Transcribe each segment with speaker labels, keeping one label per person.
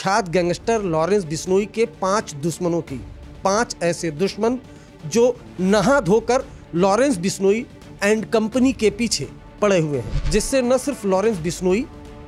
Speaker 1: कुख्यात gangster Lawrence Bishnoi के पाँच दुश्मनों की, पाँच ऐसे दुश्मन जो नहा धोकर लॉरेंस बिश्नोई एंड कंपनी के पीछे पड़े हुए हैं, जिससे न सिर्फ़ लॉरेंस बिश्नोई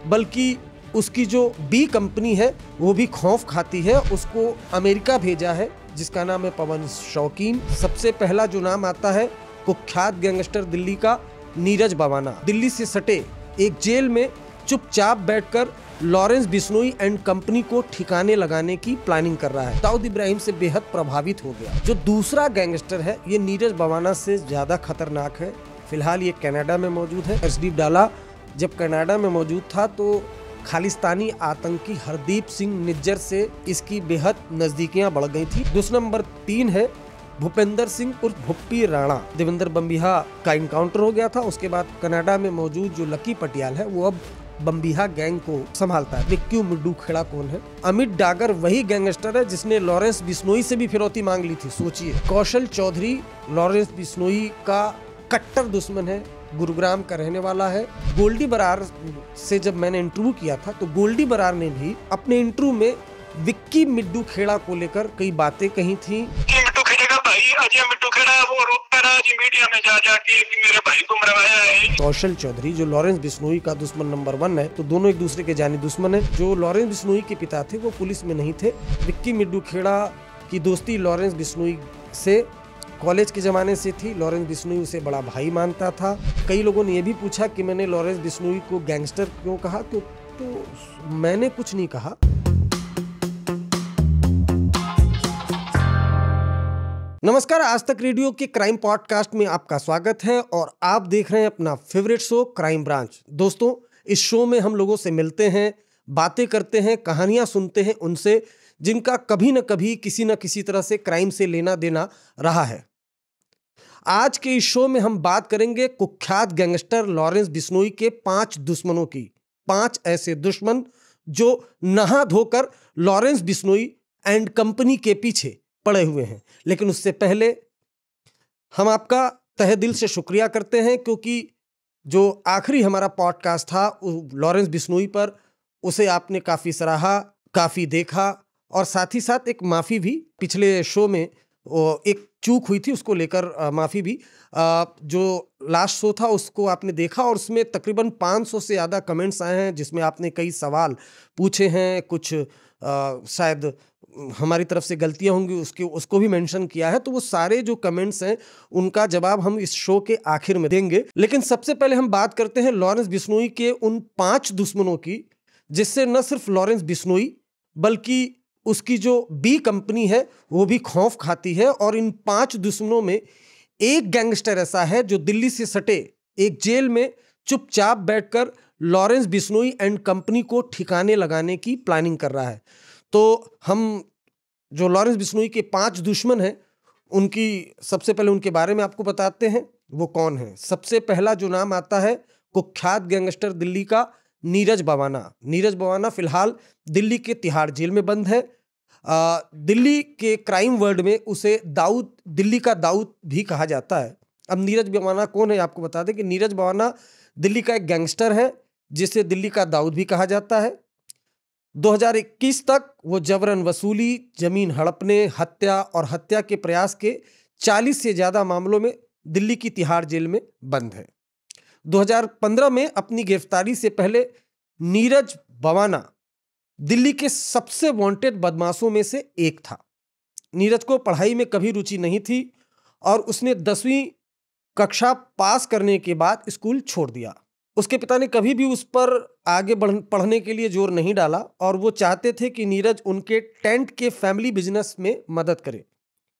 Speaker 1: बल्कि उसकी जो बी कंपनी है, वो भी खौफ खाती है। उसको अमेरिका भेजा है, जिसका नाम है पवन शौकीन। सबसे पहला जो नाम आता है कुख्यात गैंगस्टर दिल्ली का नीरज बवाना। दिल्ली से सटे एक जेल में चुपचाप बैठकर लॉरेंस बिश्नोई एंड कंपनी को ठिकाने लगाने की प्लानिंग कर रहा है। दाऊद इब्राहिम से बेहद प्रभावित हो गया। जो दूसरा गैंगस्टर है, ये नीरज बवाना से ज़्यादा खतरनाक है। फ़िलहाल ये कनाडा में मौजूद है। एसडीप डाला, जब कनाडा में मौजूद था तो खालिस्तानी आतंकी हरदीप सिंह निज्जर से इसकी बेहद नजदीकियाँ बढ़ गई थी। दूसरा नंबर तीन है, भूपेंद्र सिंह उर्फ़ भुप्पी राणा। देवेंद्र बम्बिहा का इनकाउंटर हो गया था। उसके बाद कनाडा में मौजूद जो लकी पटियाल है, वो अब बम्बिहा गैंग को संभालता है। विक्यू मिड्डू खेड़ा कौन है? अमित डागर वही गैंगस्टर है जिसने लॉरेंस बिश्नोई से भी फिरौती मांग ली थी। सोचिए। कौशल चौधरी लॉरेंस बिश्नोई का कट्टर दुश्मन है, गुरुग्राम का रहने वाला है। गोल्डी बरार से जब मैंने इंटरव्यू किया था तो गोल्डी बरार ने भी अपने इंटरव्यू में विक्की मिड्डू खेड़ा को लेकर कई बातें कही थी।
Speaker 2: है
Speaker 1: कौशल चौधरी जो लॉरेंस बिश्नोई का दुश्मन नंबर वन है तो दोनों एक दूसरे के जानी दुश्मन है। जो लॉरेंस बिश्नोई के पिता थे वो पुलिस में नहीं थे। विक्की मिड्डू खेड़ा की दोस्ती लॉरेंस बिश्नोई से कॉलेज के ज़माने से थी। लॉरेंस बिश्नोई उसे बड़ा भाई मानता था। कई लोगों ने यह भी पूछा कि मैंने लॉरेंस बिश्नोई को गैंगस्टर क्यों कहा? तो, तो मैंने कुछ नहीं कहा। नमस्कार, आज तक रेडियो के क्राइम पॉडकास्ट में आपका स्वागत है और आप देख रहे हैं अपना फेवरेट शो, क्राइम ब्रांच। दोस्तों, इस शो में हम लोगों से मिलते हैं, बातें करते हैं, कहानियाँ सुनते हैं उनसे, जिनका कभी न कभी, किसी न किसी तरह से क्राइम से लेना देना रहा है। आज के इस शो में हम बात करेंगे कुख्यात गैंगस्टर लॉरेंस बिश्नोई के पाँच दुश्मनों की, पाँच ऐसे दुश्मन जो नहा धोकर लॉरेंस बिश्नोई एंड कंपनी के पीछे पड़े हुए हैं। लेकिन उससे पहले हम आपका तहे दिल से शुक्रिया करते हैं क्योंकि जो आखिरी हमारा पॉडकास्ट था लॉरेंस बिश्नोई पर, उसे आपने काफ़ी सराहा, काफ़ी देखा और साथ ही साथ एक माफ़ी भी पिछले शो में एक चूक हुई थी उसको लेकर माफ़ी भी जो लास्ट शो था उसको आपने देखा और उसमें तकरीबन 500 से ज़्यादा कमेंट्स आए हैं जिसमें आपने कई सवाल पूछे हैं, कुछ शायद हमारी तरफ़ से गलतियाँ होंगी, उसके, उसको भी मेंशन किया है तो वो सारे जो कमेंट्स हैं, उनका जवाब हम इस शो के आखिर में देंगे। लेकिन सबसे पहले हम बात करते हैं लॉरेंस बिश्नोई के उन पाँच दुश्मनों की, जिससे न सिर्फ़ लॉरेंस बिश्नोई बल्कि उसकी जो बी कंपनी है, वो भी खौफ खाती है, और इन पाँच दुश्मनों में एक गैंगस्टर ऐसा है, जो दिल्ली से सटे, एक जेल में चुपचाप बैठकर लॉरेंस बिश्नोई एंड कंपनी को ठिकाने लगाने की प्लानिंग कर रहा है। तो हम जो लॉरेंस बिश्नोई के पाँच दुश्मन हैं उनकी सबसे पहले उनके बारे में आपको बताते हैं वो कौन है? सबसे पहला जो नाम आता है कुख्यात गैंगस्टर दिल्ली का नीरज बवाना। नीरज बवाना फ़िलहाल दिल्ली के तिहाड़ जेल में बंद है। आ, दिल्ली के क्राइम वर्ल्ड में उसे दाऊद दिल्ली का दाऊद भी कहा जाता है। अब नीरज बवाना कौन है आपको बता दें कि नीरज बवाना दिल्ली का एक गैंगस्टर है जिसे दिल्ली का दाऊद भी कहा जाता है। 2021 तक वो जबरन वसूली, ज़मीन हड़पने, हत्या और हत्या के प्रयास के 40 से ज़्यादा मामलों में दिल्ली की तिहाड़ जेल में बंद है। 2015 में अपनी गिरफ्तारी से पहले नीरज बवाना दिल्ली के सबसे वांटेड बदमाशों में से एक था। नीरज को पढ़ाई में कभी रुचि नहीं थी और उसने दसवीं कक्षा पास करने के बाद स्कूल छोड़ दिया। उसके पिता ने कभी भी उस पर आगे बढ़, पढ़ने के लिए ज़ोर नहीं डाला और वो चाहते थे कि नीरज उनके टेंट के फैमिली बिज़नेस में मदद करे।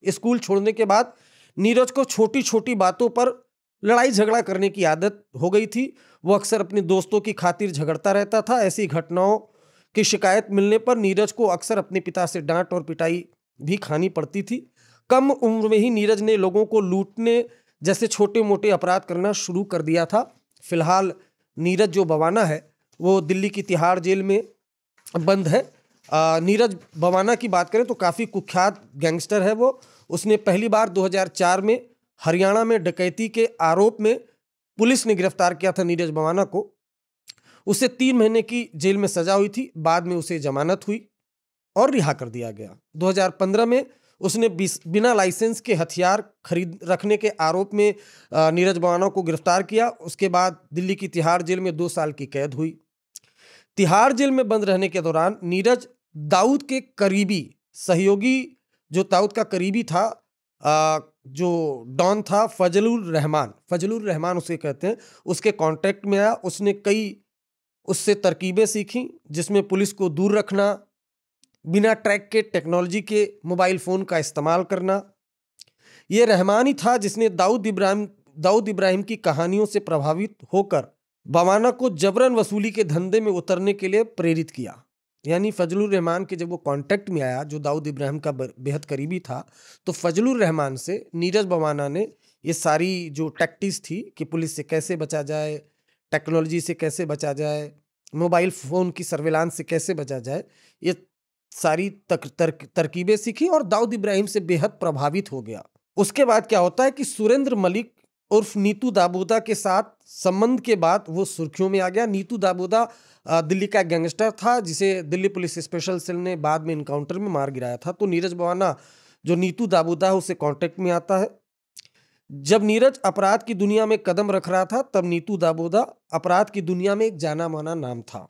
Speaker 1: स्कूल छोड़ने के बाद नीरज को छोटी छोटी बातों पर लड़ाई झगड़ा करने की आदत हो गई थी। वो अक्सर अपने दोस्तों की खातिर झगड़ता रहता था। ऐसी घटनाओं की शिकायत मिलने पर नीरज को अक्सर अपने पिता से डांट और पिटाई भी खानी पड़ती थी। कम उम्र में ही नीरज ने लोगों को लूटने जैसे छोटे मोटे अपराध करना शुरू कर दिया था। फ़िलहाल नीरज जो बवाना है, वो दिल्ली की तिहाड़ जेल में बंद है। नीरज बवाना की बात करें तो काफ़ी कुख्यात गैंगस्टर है वो। उसने पहली बार 2004 में हरियाणा में डकैती के आरोप में पुलिस ने गिरफ़्तार किया था नीरज बवाना को। उसे तीन महीने की जेल में सजा हुई थी, बाद में उसे जमानत हुई और रिहा कर दिया गया। 2015 में उसने बिना लाइसेंस के हथियार खरीद, रखने के आरोप में नीरज बवाना को गिरफ़्तार किया। उसके बाद दिल्ली की तिहाड़ जेल में दो साल की कैद हुई। तिहाड़ जेल में बंद रहने के दौरान नीरज दाऊद के करीबी सहयोगी, जो दाऊद का करीबी था जो डॉन था, फजलुर रहमान फजलुर रहमान उसे कहते हैं, उसके कांटेक्ट में आया। उसने कई, उससे तरकीबें सीखी, जिसमें पुलिस को दूर रखना बिना ट्रैक के टेक्नोलॉजी के मोबाइल फ़ोन का इस्तेमाल करना। ये रहमान ही था जिसने दाऊद इब्राहिम दाऊद इब्राहिम की कहानियों से प्रभावित होकर बवाना को जबरन वसूली के धंधे में उतरने के लिए प्रेरित किया। यानी फजलुर रहमान के जब वो कांटेक्ट में आया, जो दाऊद इब्राहिम का बेहद करीबी था तो फजलुर रहमान से नीरज बवाना ने ये सारी जो टैक्टिस थी कि पुलिस से कैसे बचा जाए टेक्नोलॉजी से कैसे बचा जाए मोबाइल फ़ोन की सर्विलांस से कैसे बचा जाए, ये सारी तक, तर, तरकीबें सीखी और दाऊद इब्राहिम से बेहद प्रभावित हो गया। उसके बाद क्या होता है कि सुरेंद्र मलिक उर्फ़ नीतू दाबोदा के साथ संबंध के बाद वो सुर्खियों में आ गया। नीतू दाबोदा दिल्ली का गैंगस्टर था जिसे दिल्ली पुलिस स्पेशल सेल ने बाद में इनकाउंटर में मार गिराया था। तो नीरज बवाना जो नीतू दाबोदा है उससे कांटेक्ट में आता है। जब नीरज अपराध की दुनिया में कदम रख रहा था तब नीतू दाबोदा अपराध की दुनिया में एक जाना माना नाम था।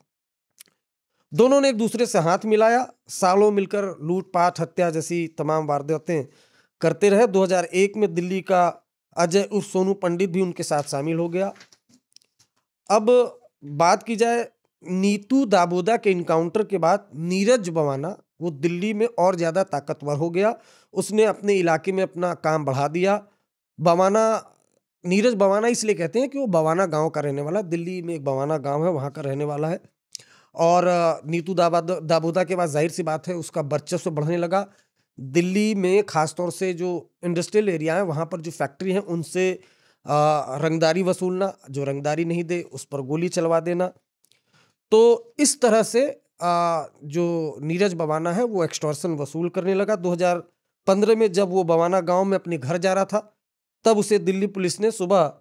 Speaker 1: दोनों ने एक दूसरे से हाथ मिलाया, सालों मिलकर लूटपाट, हत्या जैसी तमाम वारदातें करते रहे। 2001 में दिल्ली का अजय उर्फ़ सोनू पंडित भी उनके साथ शामिल हो गया। अब बात की जाए नीतू दाबोदा के इनकाउंटर के बाद नीरज बवाना, वो दिल्ली में और ज़्यादा ताकतवर हो गया। उसने अपने इलाके में अपना काम बढ़ा दिया। बवाना, नीरज बवाना इसलिए कहते हैं कि वो बवाना गाँव का रहने वाला दिल्ली में एक बवाना गाँव है, वहाँ का रहने वाला है। और नीतू दाबोदा के बाद ज़ाहिर सी बात है, उसका वर्चस्व बढ़ने लगा। दिल्ली में ख़ासतौर से जो इंडस्ट्रियल एरिया है, वहाँ पर जो फैक्ट्री है, उनसे रंगदारी वसूलना, जो रंगदारी नहीं दे, उस पर गोली चलवा देना। तो इस तरह से जो नीरज बवाना है, वो एक्सटॉर्सन वसूल करने लगा। 2015 में जब वो बवाना गाँव में अपने घर जा रहा था, तब उसे दिल्ली पुलिस ने सुबह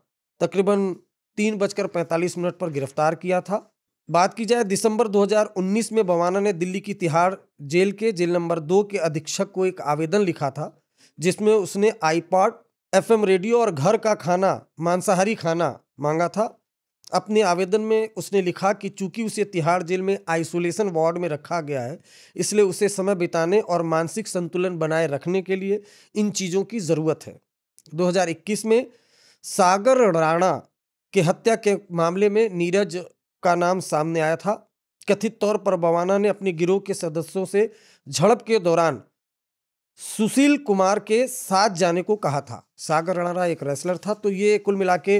Speaker 1: तकरीबन तीन बजकर पैंतालीस मिनट पर गिरफ़्तार किया था। बात की जाए दिसंबर 2019 में बवाना ने दिल्ली की तिहाड़ जेल के जेल नंबर दो के अधीक्षक को एक आवेदन लिखा था, जिसमें उसने आईपॉड, एफएम रेडियो और घर का खाना, मांसाहारी खाना मांगा था। अपने आवेदन में उसने लिखा कि चूँकि उसे तिहाड़ जेल में आइसोलेशन वार्ड में रखा गया है, इसलिए उसे समय बिताने और मानसिक संतुलन बनाए रखने के लिए इन चीज़ों की ज़रूरत है। 2021 में सागर राणा के हत्या के मामले में नीरज का नाम सामने आया था। कथित तौर पर बवाना ने अपने गिरोह के सदस्यों से झड़प के दौरान सुशील कुमार के साथ जाने को कहा था। सागर राणा एक रेसलर था तो ये कुल मिला के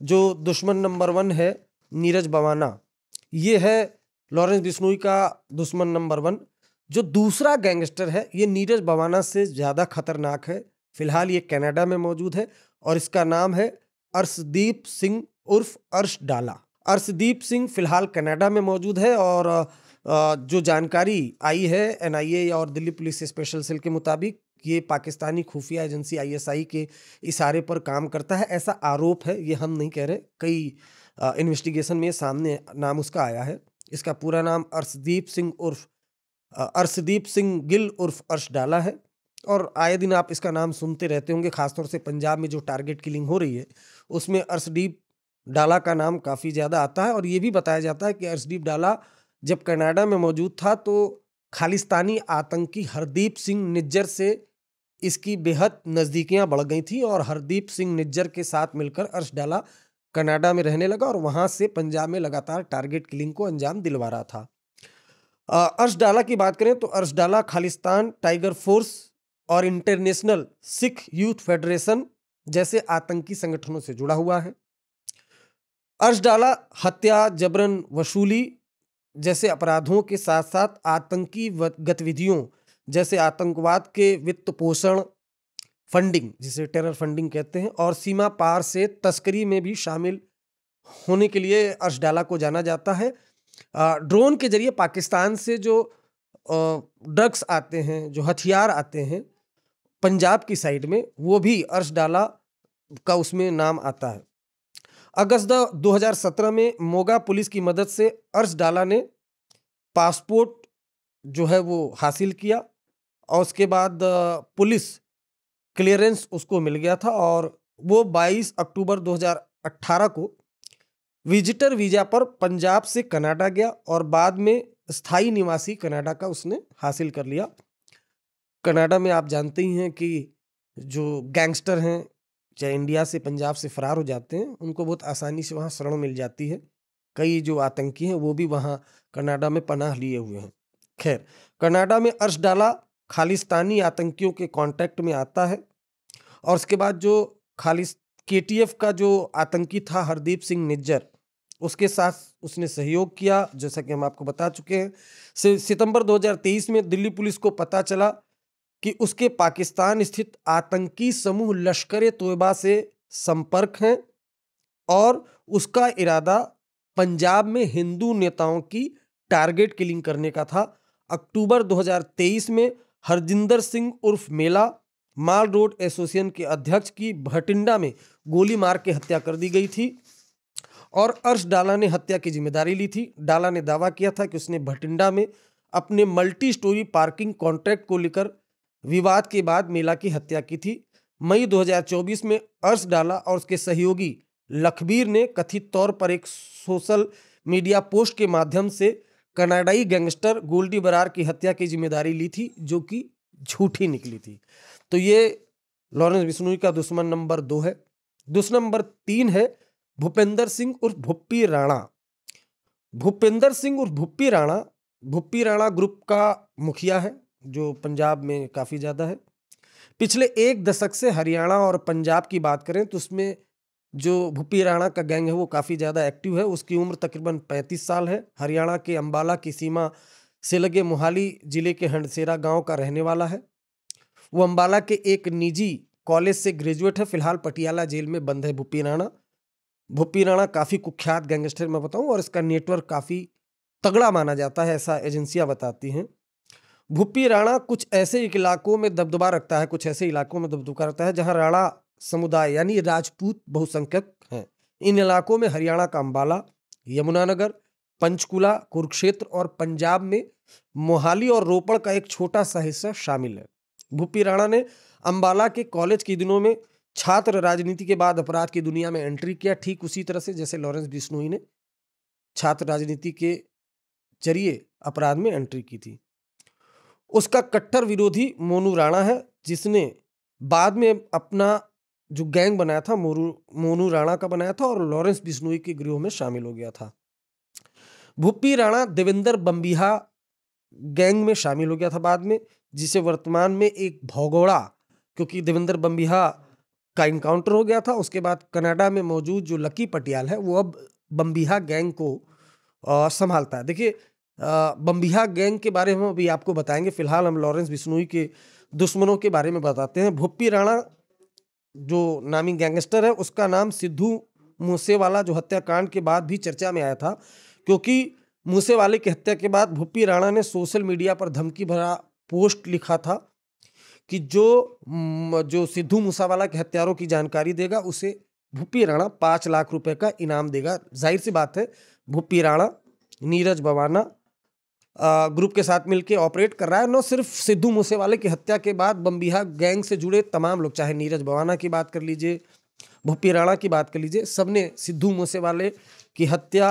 Speaker 1: जो दुश्मन नंबर वन है नीरज बवाना, ये है लॉरेंस बिश्नोई का दुश्मन नंबर वन। जो दूसरा गैंगस्टर है, ये नीरज बवाना से ज़्यादा खतरनाक है। फ़िलहाल ये कनाडा में मौजूद है और इसका नाम है अर्शदीप सिंह उर्फ़ अर्श डाला। अर्शदीप सिंह फ़िलहाल कनाडा में मौजूद है और जो जानकारी आई है, एनआईए और दिल्ली पुलिस स्पेशल सेल के मुताबिक, ये पाकिस्तानी खुफिया एजेंसी आईएसआई के इशारे पर काम करता है। ऐसा आरोप है, ये हम नहीं कह रहे, कई इन्वेस्टिगेशन में सामने नाम उसका आया है। इसका पूरा नाम अर्शदीप सिंह उर्फ़ अर्शदीप सिंह गिल उर्फ़ अर्श डाला है। और आए दिन आप इसका नाम सुनते रहते होंगे, खासतौर से पंजाब में जो टारगेट किलिंग हो रही है, उसमें अर्शदीप डाला का नाम काफ़ी ज़्यादा आता है और ये भी बताया जाता है कि अर्शदीप डाला जब कनाडा में मौजूद था तो खालिस्तानी आतंकी हरदीप सिंह निज्जर से इसकी बेहद नज़दीकियाँ बढ़ गई थी और हरदीप सिंह निज्जर के साथ मिलकर अर्श डाला कनाडा में रहने लगा और वहाँ से पंजाब में लगातार टारगेट किलिंग को अंजाम दिलवा रहा था। अर्श डाला की बात करें तो अर्श डाला खालिस्तान टाइगर फोर्स और इंटरनेशनल सिख यूथ फेडरेशन जैसे आतंकी संगठनों से जुड़ा हुआ है। अर्श डाला, हत्या, जबरन वसूली जैसे अपराधों के साथ साथ आतंकी गतिविधियों जैसे आतंकवाद के वित्त पोषण फंडिंग जिसे टेरर फंडिंग कहते हैं, और सीमा पार से तस्करी में भी शामिल होने के लिए अर्शडाला को जाना जाता है। ड्रोन के ज़रिए पाकिस्तान से जो ड्रग्स आते हैं, जो हथियार आते हैं, पंजाब की साइड में, वो भी अर्शडाला का उसमें नाम आता है। अगस्त 2017 में मोगा पुलिस की मदद से अर्श डाला ने पासपोर्ट जो है वो हासिल किया और उसके बाद पुलिस क्लियरेंस उसको मिल गया था और वो 22 अक्टूबर 2018 को विजिटर वीज़ा पर पंजाब से कनाडा गया और बाद में स्थायी निवासी कनाडा का उसने हासिल कर लिया। कनाडा में आप जानते ही हैं कि जो गैंगस्टर हैं चाहे इंडिया से, पंजाब से फरार हो जाते हैं, उनको बहुत आसानी से वहाँ शरण मिल जाती है। कई जो आतंकी हैं, वो भी वहाँ कनाडा में पनाह लिए हुए हैं। खैर, कनाडा में अर्श डाला, खालिस्तानी आतंकियों के कांटेक्ट में आता है और उसके बाद जो खालिस के का जो आतंकी था, हरदीप सिंह निज्जर, उसके साथ उसने सहयोग किया, जैसा कि हम आपको बता चुके हैं। सितंबर 2023 में दिल्ली पुलिस को पता चला कि उसके पाकिस्तान स्थित आतंकी समूह लश्कर तोयबा से संपर्क हैं और उसका इरादा पंजाब में हिंदू नेताओं की टारगेट किलिंग करने का था। अक्टूबर 2023 में हरजिंदर सिंह उर्फ़ मेला, माल रोड एसोसिएशन के अध्यक्ष की भटिंडा में गोली मार के हत्या कर दी गई थी और अर्श डाला ने हत्या की ज़िम्मेदारी ली थी। डाला ने दावा किया था कि उसने भटिंडा में अपने मल्टी स्टोरी पार्किंग कॉन्ट्रैक्ट को लेकर विवाद के बाद मेला की हत्या की थी। मई 2024 में अर्श डाला और उसके सहयोगी लखबीर ने कथित तौर पर एक सोशल मीडिया पोस्ट के माध्यम से कनाडाई गैंगस्टर गोल्डी बरार की हत्या की ज़िम्मेदारी ली थी, जो कि झूठी निकली थी। तो ये लॉरेंस बिश्नोई का दुश्मन नंबर दो है। दुश्मन नंबर तीन है भूपेंद्र सिंह उर्फ़ भुप्पी राणा। भूपेंद्र सिंह उर्फ़ भुप्पी राणा भुप्पी राणा ग्रुप का मुखिया है। जो पंजाब में काफ़ी ज़्यादा है। पिछले एक दशक से हरियाणा और पंजाब की बात करें तो उसमें जो भूपी राणा का गैंग है वो काफ़ी ज़्यादा एक्टिव है। उसकी उम्र तकरीबन 35 साल है। हरियाणा के अंबाला की सीमा से लगे मोहाली ज़िले के हंडसेरा गाँव का रहने वाला है। वो अम्बाला के एक निजी कॉलेज से ग्रेजुएट है। फ़िलहाल पटियाला जेल में बंद है भूपी राणा। भूपी राणा काफ़ी कुख्यात गैंगस्टर मैं बताऊँ और इसका नेटवर्क काफ़ी तगड़ा माना जाता है, ऐसा एजेंसियाँ बताती हैं। भुप्पी राणा कुछ ऐसे इलाकों में दबदबा रखता है, कुछ ऐसे इलाकों में दबदबा रखता है, जहाँ राणा समुदाय यानी राजपूत बहुसंख्यक हैं। इन इलाकों में हरियाणा का अम्बाला यमुनानगर पंचकुला, कुरुक्षेत्र और पंजाब में मोहाली और रोपड़ का एक छोटा सा हिस्सा शामिल है। भूपी राणा ने अंबाला के कॉलेज के दिनों में छात्र राजनीति के बाद अपराध की दुनिया में एंट्री किया, ठीक उसी तरह से जैसे लॉरेंस बिश्नोई ने छात्र राजनीति के ज़रिए अपराध में एंट्री की थी। उसका कट्टर विरोधी मोनू राणा है, जिसने बाद में अपना जो गैंग बनाया था, मोरू, मोनू राणा का बनाया था और लॉरेंस बिश्नोई के गृह में शामिल हो गया था। भुप्पी राणा देवेंद्र बम्बिहा गैंग में शामिल हो गया था बाद में, जिसे वर्तमान में एक भौगोड़ा, क्योंकि देवेंद्र बम्बिहा का इनकाउंटर हो गया था। उसके बाद कनाडा में मौजूद जो लकी पटियाल है, वो अब बम्बिहा गैंग को संभालता है। देखिए बम्बिहा गैंग के बारे में अभी आपको बताएँगे। फ़िलहाल हम लॉरेंस बिश्नोई के दुश्मनों के बारे में बताते हैं। भुप्पी राणा, जो नामी गैंगस्टर है, उसका नाम सिद्धू मूसेवाला, जो हत्याकांड के बाद भी चर्चा में आया था। क्योंकि मूसेवाले की हत्या के बाद भुप्पी राणा ने सोशल मीडिया पर धमकी भरा पोस्ट लिखा था कि जो जो सिद्धू मूसावाला के हत्यारों की जानकारी देगा, उसे भूपी राणा पाँच लाख रुपए का इनाम देगा। ज़ाहिर सी बात है भूपी राणा, नीरज बवाना ग्रुप के साथ मिलकर ऑपरेट कर रहा है। न सिर्फ़ सिद्धू मूसेवाले की हत्या के बाद बम्बिहा गैंग से जुड़े तमाम लोग, चाहे नीरज बवाना की बात कर लीजिए भूपी राणा की बात कर लीजिए, सबने सिद्धू मूसेवाले की हत्या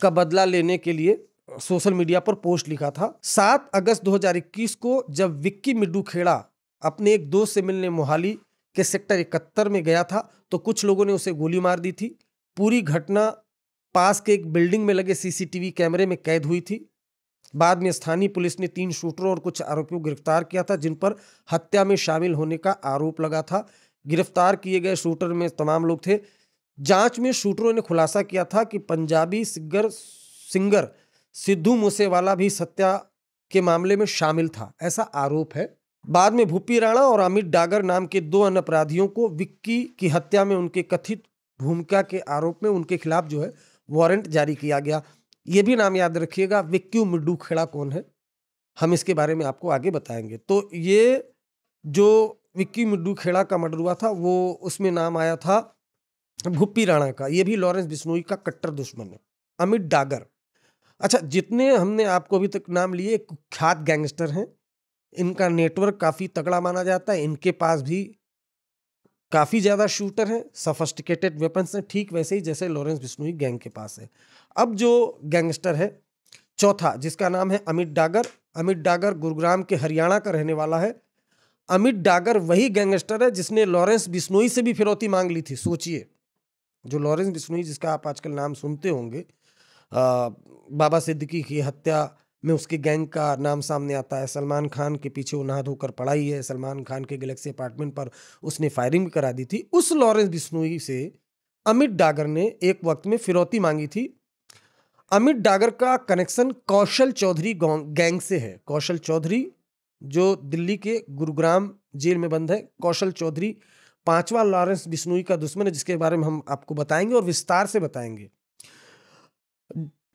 Speaker 1: का बदला लेने के लिए सोशल मीडिया पर पोस्ट लिखा था। सात अगस्त 2021 को जब विक्की मिड्डू खेड़ा अपने एक दोस्त से मिलने मोहाली के सेक्टर इकहत्तर में गया था तो कुछ लोगों ने उसे गोली मार दी थी। पूरी घटना पास के एक बिल्डिंग में लगे सीसीटीवी कैमरे में कैद हुई थी। बाद में स्थानीय पुलिस ने तीन शूटरों और कुछ आरोपियों को गिरफ़्तार किया था, जिन पर हत्या में शामिल होने का आरोप लगा था। गिरफ़्तार किए गए शूटर में तमाम लोग थे। जाँच में शूटरों ने खुलासा किया था कि पंजाबी सिंगर सिंगर सिद्धू मूसेवाला भी सत्या के मामले में शामिल था। ऐसा आरोप है। बाद में भूपी राणा और अमित डागर नाम के दो अन्य अपराधियों को विक्की की हत्या में उनके कथित भूमिका के आरोप में उनके खिलाफ जो है वारंट जारी किया गया। ये भी नाम याद रखिएगा, विक्की मिड्डू खेड़ा कौन है? हम इसके बारे में आपको आगे बताएँगे। तो ये जो विक्की मिड्डू खेड़ा का मर्डर हुआ था, वो उसमें नाम आया था भुप्पी राणा का। ये भी लॉरेंस बिश्नोई का कट्टर दुश्मन है, अमित डागर। अच्छा जितने हमने आपको अभी तक नाम लिए, कुख्यात गैंगस्टर हैं, इनका नेटवर्क काफ़ी तगड़ा माना जाता है, इनके पास भी काफ़ी ज़्यादा शूटर हैं सफस्टिकेटेड वेपन्स हैं, ठीक वैसे ही जैसे लॉरेंस बिश्नोई गैंग के पास है। अब जो गैंगस्टर है, चौथा, जिसका नाम है अमित डागर अमित डागर गुरुग्राम के हरियाणा का रहने वाला है। अमित डागर वही गैंगस्टर है जिसने लॉरेंस बिश्नोई से भी फिरौती मांग ली थी, सोचिए। जो लॉरेंस बिश्नोई जिसका आप आजकल नाम सुनते होंगे बाबा सिद्दीकी की हत्या में उसके गैंग का नाम सामने आता है। सलमान खान के पीछे वो नहा धोकर पढ़ाई है। सलमान खान के गैलेक्सी अपार्टमेंट पर उसने फायरिंग भी करा दी थी। उस लॉरेंस बिश्नोई से अमित डागर ने एक वक्त में फिरौती मांगी थी। अमित डागर का कनेक्शन कौशल चौधरी गैंग से है। कौशल चौधरी, जो दिल्ली के गुरुग्राम जेल में बंद है, कौशल चौधरी पांचवा लॉरेंस बिश्नोई का दुश्मन है, जिसके बारे में हम आपको बताएँगे और विस्तार से बताएँगे।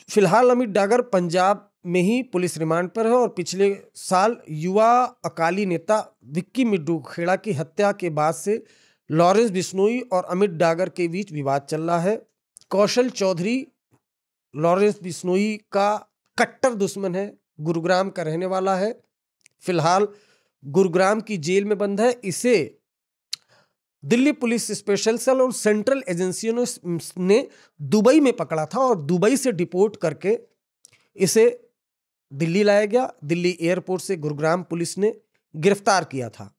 Speaker 1: फ़िलहाल अमित डागर पंजाब में ही पुलिस रिमांड पर है और पिछले साल युवा अकाली नेता विक्की मिड्डू खेड़ा की हत्या के बाद से लॉरेंस बिश्नोई और अमित डागर के बीच विवाद चल रहा है। कौशल चौधरी लॉरेंस बिश्नोई का कट्टर दुश्मन है, गुरुग्राम का रहने वाला है। फ़िलहाल गुरुग्राम की जेल में बंद है। इसे दिल्ली पुलिस स्पेशल सेल और सेंट्रल एजेंसियों ने दुबई में पकड़ा था और दुबई से डिपोर्ट करके इसे दिल्ली लाया गया। दिल्ली एयरपोर्ट से गुरुग्राम पुलिस ने गिरफ़्तार किया था।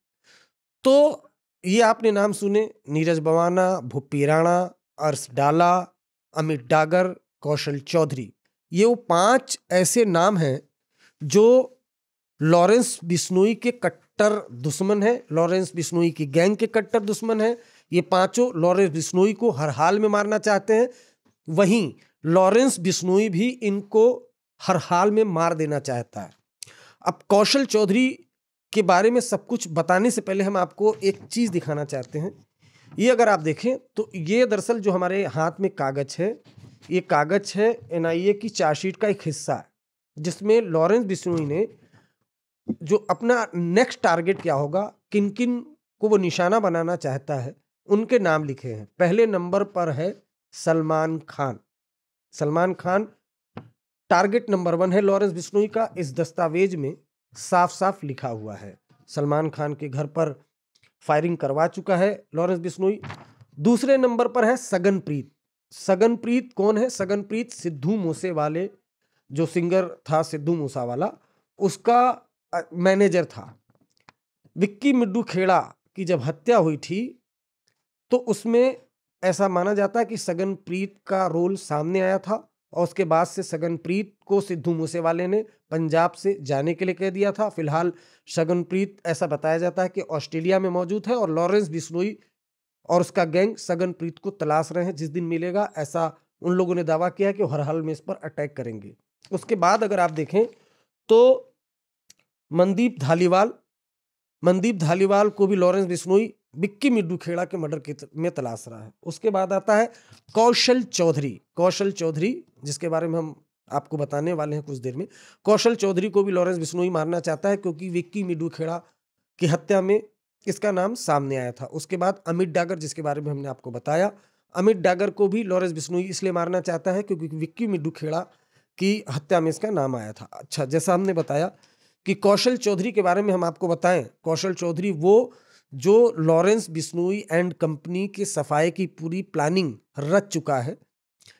Speaker 1: तो ये आपने नाम सुने। नीरज बवाना, भुप्पी राणा, अर्श डाला, अमित डागर, कौशल चौधरी। ये वो पाँच ऐसे नाम हैं जो लॉरेंस बिश्नोई के कट्टर दुश्मन है। लॉरेंस बिश्नोई की गैंग के कट्टर दुश्मन है। ये पाँचों लॉरेंस बिश्नोई को हर हाल में मारना चाहते हैं। वहीं लॉरेंस बिश्नोई भी इनको हर हाल में मार देना चाहता है। अब कौशल चौधरी के बारे में सब कुछ बताने से पहले हम आपको एक चीज़ दिखाना चाहते हैं। ये अगर आप देखें तो ये दरअसल जो हमारे हाथ में कागज़ है, ये कागज़ है एनआईए की चार्जशीट का एक हिस्सा है, जिसमें लॉरेंस बिश्नोई ने जो अपना नेक्स्ट टारगेट क्या होगा किन किन को वो निशाना बनाना चाहता है, उनके नाम लिखे हैं। पहले नंबर पर है Salman Khan. Salman Khan target number one है लॉरेंस बिश्नोई का। इस दस्तावेज़ में साफ़ साफ़ लिखा हुआ है। सलमान खान के घर पर फायरिंग करवा चुका है लॉरेंस बिश्नोई। दूसरे नंबर पर है सगनप्रीत। सगनप्रीत कौन है? सगनप्रीत सिद्धू मूसे वाले जो सिंगर था सिद्धू मूसा वाला उसका मैनेजर था। विक्की मिड्डू खेड़ा की जब हत्या हुई थी तो उसमें ऐसा माना जाता है कि सगनप्रीत का रोल सामने आया था। और उसके बाद से सगनप्रीत को सिद्धू मूसेवाले ने पंजाब से जाने के लिए कह दिया था। फ़िलहाल सगनप्रीत, ऐसा बताया जाता है कि ऑस्ट्रेलिया में मौजूद है और लॉरेंस बिश्नोई और उसका गैंग सगनप्रीत को तलाश रहे हैं। जिस दिन मिलेगा, ऐसा उन लोगों ने दावा किया कि हर हाल में इस पर अटैक करेंगे। उसके बाद अगर आप देखें तो मनदीप धालीवाल मनदीप धालीवाल को भी लॉरेंस बिश्नोई बिक्की मिड्डू खेड़ा के मर्डर के में तलाश रहा है। उसके बाद आता है कौशल चौधरी। कौशल चौधरी, जिसके बारे में हम आपको बताने वाले हैं कुछ देर में, कौशल चौधरी को भी लॉरेंस बिश्नोई मारना चाहता है क्योंकि विक्की मिड्डू खेड़ा की हत्या में इसका नाम सामने आया था। उसके बाद अमित डागर, जिसके बारे में हमने आपको बताया, अमित डागर को भी लॉरेंस बिश्नोई इसलिए मारना चाहता है क्योंकि विक्की मिड्डू खेड़ा की हत्या में इसका नाम आया था। अच्छा जैसा हमने बताया कि कौशल चौधरी के बारे में हम आपको बताएँ, कौशल चौधरी वो जो लॉरेंस बिश्नोई एंड कंपनी के सफ़ाई की पूरी प्लानिंग रच चुका है।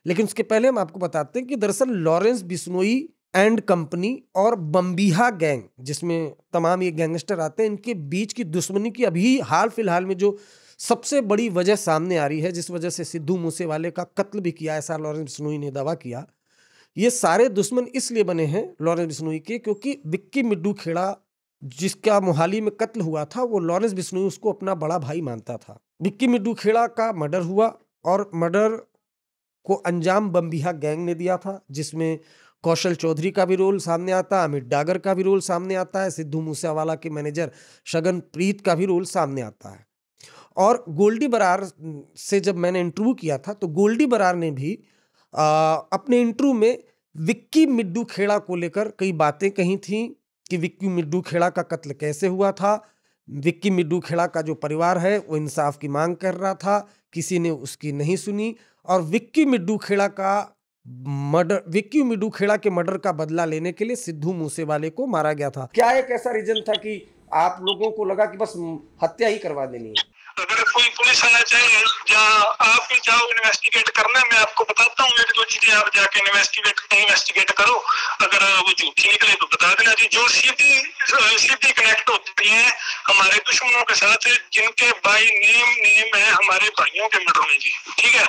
Speaker 1: लेकिन उसके पहले हम आपको बताते हैं कि दरअसल लॉरेंस बिश्नोई एंड कंपनी और बम्बीहा गैंग, जिसमें तमाम ये गैंगस्टर आते हैं, इनके बीच की दुश्मनी की अभी हाल फ़िलहाल में जो सबसे बड़ी वजह सामने आ रही है, जिस वजह से सिद्धू मूसे वाले का कत्ल भी किया, ऐसा लॉरेंस बिश्नोई ने दावा किया, ये सारे दुश्मन इसलिए बने हैं लॉरेंस बिश्नोई के क्योंकि विक्की मिड्डू खेड़ा जिसका मोहाली में कत्ल हुआ था वो लॉरेंस बिश्नोई उसको अपना बड़ा भाई मानता था। विक्की मिड्डू खेड़ा का मर्डर हुआ और मर्डर को अंजाम बम्बिहा गैंग ने दिया था जिसमें कौशल चौधरी का भी रोल सामने आता है अमित डागर का भी रोल सामने आता है सिद्धू मूसेवाला के मैनेजर शगन प्रीत का भी रोल सामने आता है। और गोल्डी बरार से जब मैंने इंटरव्यू किया था तो गोल्डी बरार ने भी आ, अपने इंटरव्यू में विक्की मिड्डू खेड़ा को लेकर कई बातें कही थी कि विक्की मिड्डू खेड़ा का कत्ल कैसे हुआ था? विक्की मिड्डू खेड़ा का जो परिवार है, वो इंसाफ की मांग कर रहा था, किसी ने उसकी नहीं सुनी और विक्की मिड्डू खेड़ा का मर्डर, विक्की मिडू खेड़ा के मर्डर का बदला लेने के लिए सिद्धू मूसेवाले को मारा गया था। क्या एक ऐसा रीजन था कि आप लोगों को लगा कि बस हत्या ही करवा देनी है?
Speaker 2: अगर कोई पुलिस आना चाहे या आप भी जाओ इन्वेस्टिगेट करना, मैं आपको बताता हूँ, एक दो चीज़ें आप जाके इन्वेस्टिगेट इन्वेस्टिगेट करो। अगर वो झूठी निकले तो बता देना जी। जो सीधी सीधी कनेक्ट होती है, हमारे दुश्मनों के साथ, जिनके बाई नेम नेम है हमारे भाइयों के मर्डर में जी। ठीक है?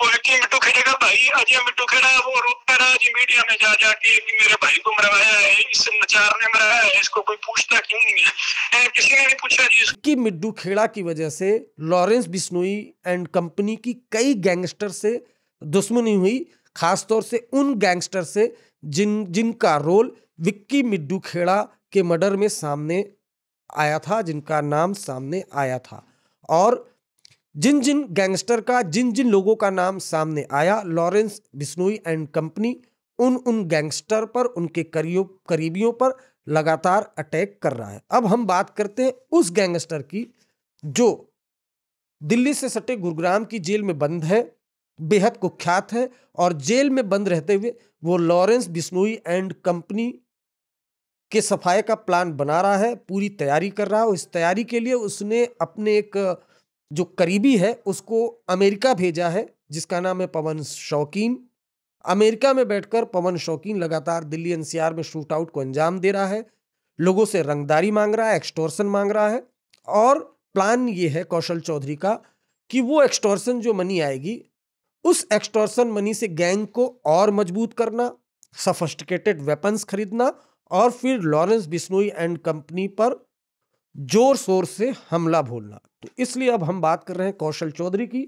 Speaker 2: वो विक्की मिट्टू खेड़ेगा, भाई अजय मिट्टू खेड़ा, वो रोकता रहा जी मीडिया में जा, जाके मेरे भाई को मरवाया है, इस नचार ने मराया है, इसको कोई पूछता क्यों नहीं है? किसी ने नहीं पूछा जी?
Speaker 1: कि खेड़ा की वजह वजह से लॉरेंस बिश्नोई एंड कंपनी की कई गैंगस्टर से दुश्मनी हुई, खासतौर से उन गैंगस्टर से जिन, जिनका रोल विक्की मिड्डू खेड़ा के मर्डर में सामने आया था, जिनका नाम सामने आया था। और जिन जिन गैंगस्टर का, जिन जिन लोगों का नाम सामने आया, लॉरेंस बिश्नोई एंड कंपनी उन उन गैंगस्टर पर, उनके करीब करीबियों पर लगातार अटैक कर रहा है। अब हम बात करते हैं उस गैंगस्टर की जो दिल्ली से सटे गुरुग्राम की जेल में बंद है, बेहद कुख्यात है और जेल में बंद रहते हुए वो लॉरेंस बिश्नोई एंड कंपनी के सफ़ाई का प्लान बना रहा है, पूरी तैयारी कर रहा है इस तैयारी के लिए उसने अपने एक जो करीबी है, उसको अमेरिका भेजा है, जिसका नाम है पवन शौकीन। अमेरिका में बैठकर पवन शौकीन लगातार दिल्ली एनसीआर में शूट आउट को अंजाम दे रहा है, लोगों से रंगदारी मांग रहा है एक्सटोर्सन मांग रहा है और प्लान ये है कौशल चौधरी का कि वो एक्सटोर्सन जो मनी आएगी, उस एक्सटोर्सन मनी से गैंग को और मज़बूत करना सफिस्टिकेटेड वेपन्स खरीदना और फिर लॉरेंस बिश्नोई एंड कंपनी पर ज़ोर शोर से हमला बोलना। तो इसलिए अब हम बात कर रहे हैं कौशल चौधरी की।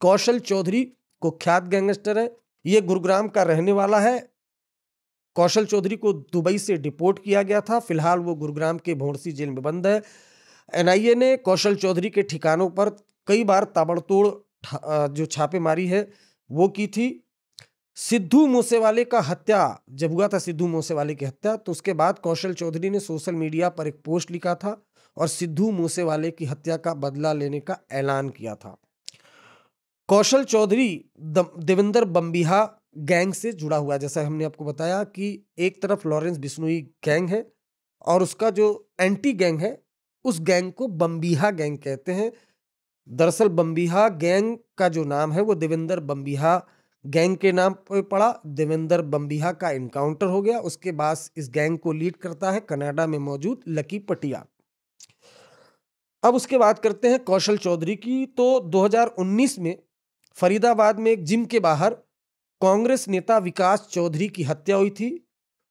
Speaker 1: कौशल चौधरी कुख्यात गैंगस्टर है, ये गुरुग्राम का रहने वाला है। कौशल चौधरी को दुबई से डिपोर्ट किया गया था, फ़िलहाल वो गुरुग्राम के भोरसी जेल में बंद है। एनआईए ने कौशल चौधरी के ठिकानों पर कई बार ताबड़तोड़ जो छापेमारी है, वो की थी। सिद्धू मूसेवाले का हत्या, जब हुआ था सिद्धू मूसेवाले की हत्या तो उसके बाद कौशल चौधरी ने सोशल मीडिया पर एक पोस्ट लिखा था और सिद्धू मूसेवाले की हत्या का बदला लेने का ऐलान किया था। कौशल चौधरी देवेंद्र बम्बिहा गैंग से जुड़ा हुआ जैसा हमने आपको बताया कि एक तरफ़ लॉरेंस बिश्नोई गैंग है और उसका जो एंटी गैंग है उस गैंग को बम्बीहा गैंग कहते हैं। दरअसल बम्बीहा गैंग का जो नाम है वो देवेंद्र बम्बीहा गैंग के नाम पर पड़ा। देवेंद्र बम्बीहा का इनकाउंटर हो गया। उसके बाद इस गैंग को लीड करता है कनाडा में मौजूद लकी पटिया। अब उसके बात करते हैं कौशल चौधरी की। तो 2019 में फरीदाबाद में एक जिम के बाहर कांग्रेस नेता विकास चौधरी की हत्या हुई थी।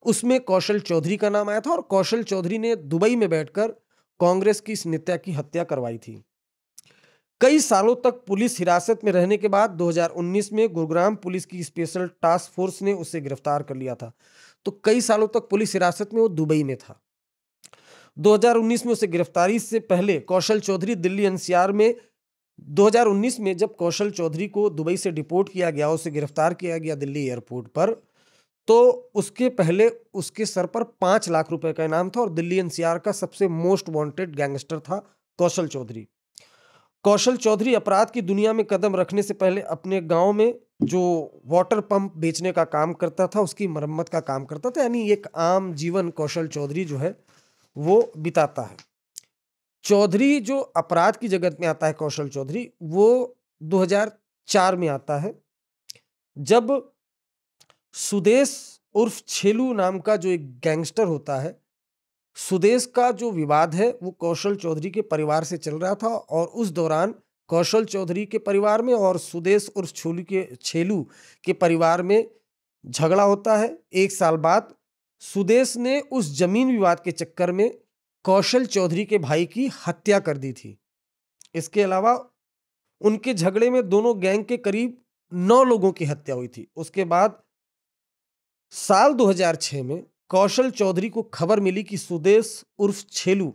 Speaker 1: उसमें कौशल चौधरी का नाम आया था और कौशल चौधरी ने दुबई में बैठकर कांग्रेस की इस नेता की हत्या करवाई थी। कई सालों तक पुलिस हिरासत में रहने के बाद 2019 में गुरुग्राम पुलिस की स्पेशल टास्क फोर्स ने उसे गिरफ़्तार कर लिया था। तो कई सालों तक पुलिस हिरासत में वो दुबई में था। 2019 में उसे गिरफ्तारी से पहले कौशल चौधरी दिल्ली एनसीआर में 2019 में जब कौशल चौधरी को दुबई से डिपोर्ट किया गया, उसे गिरफ़्तार किया गया दिल्ली एयरपोर्ट पर। तो उसके पहले उसके सर पर पाँच लाख रुपए का इनाम था और दिल्ली एनसीआर का सबसे मोस्ट वांटेड गैंगस्टर था कौशल चौधरी। कौशल चौधरी अपराध की दुनिया में कदम रखने से पहले अपने गाँव में जो वाटर पंप बेचने का काम करता था, उसकी मरम्मत का काम करता था, यानी एक आम जीवन कौशल चौधरी जो है, वो बिताता है। चौधरी जो अपराध की जगत में आता है कौशल चौधरी, वो 2004 में आता है, जब सुदेश उर्फ़ छेलू नाम का जो एक गैंगस्टर होता है, सुदेश का जो विवाद है, वो कौशल चौधरी के परिवार से चल रहा था और उस दौरान कौशल चौधरी के परिवार में और सुदेश उर्फ़ छोलू के, छेलू के परिवार में झगड़ा होता है। एक साल बाद सुदेश ने उस ज़मीन विवाद के चक्कर में कौशल चौधरी के भाई की हत्या कर दी थी। इसके अलावा उनके झगड़े में दोनों गैंग के करीब नौ लोगों की हत्या हुई थी। उसके बाद साल 2006 में कौशल चौधरी को खबर मिली कि सुदेश उर्फ़ छेलू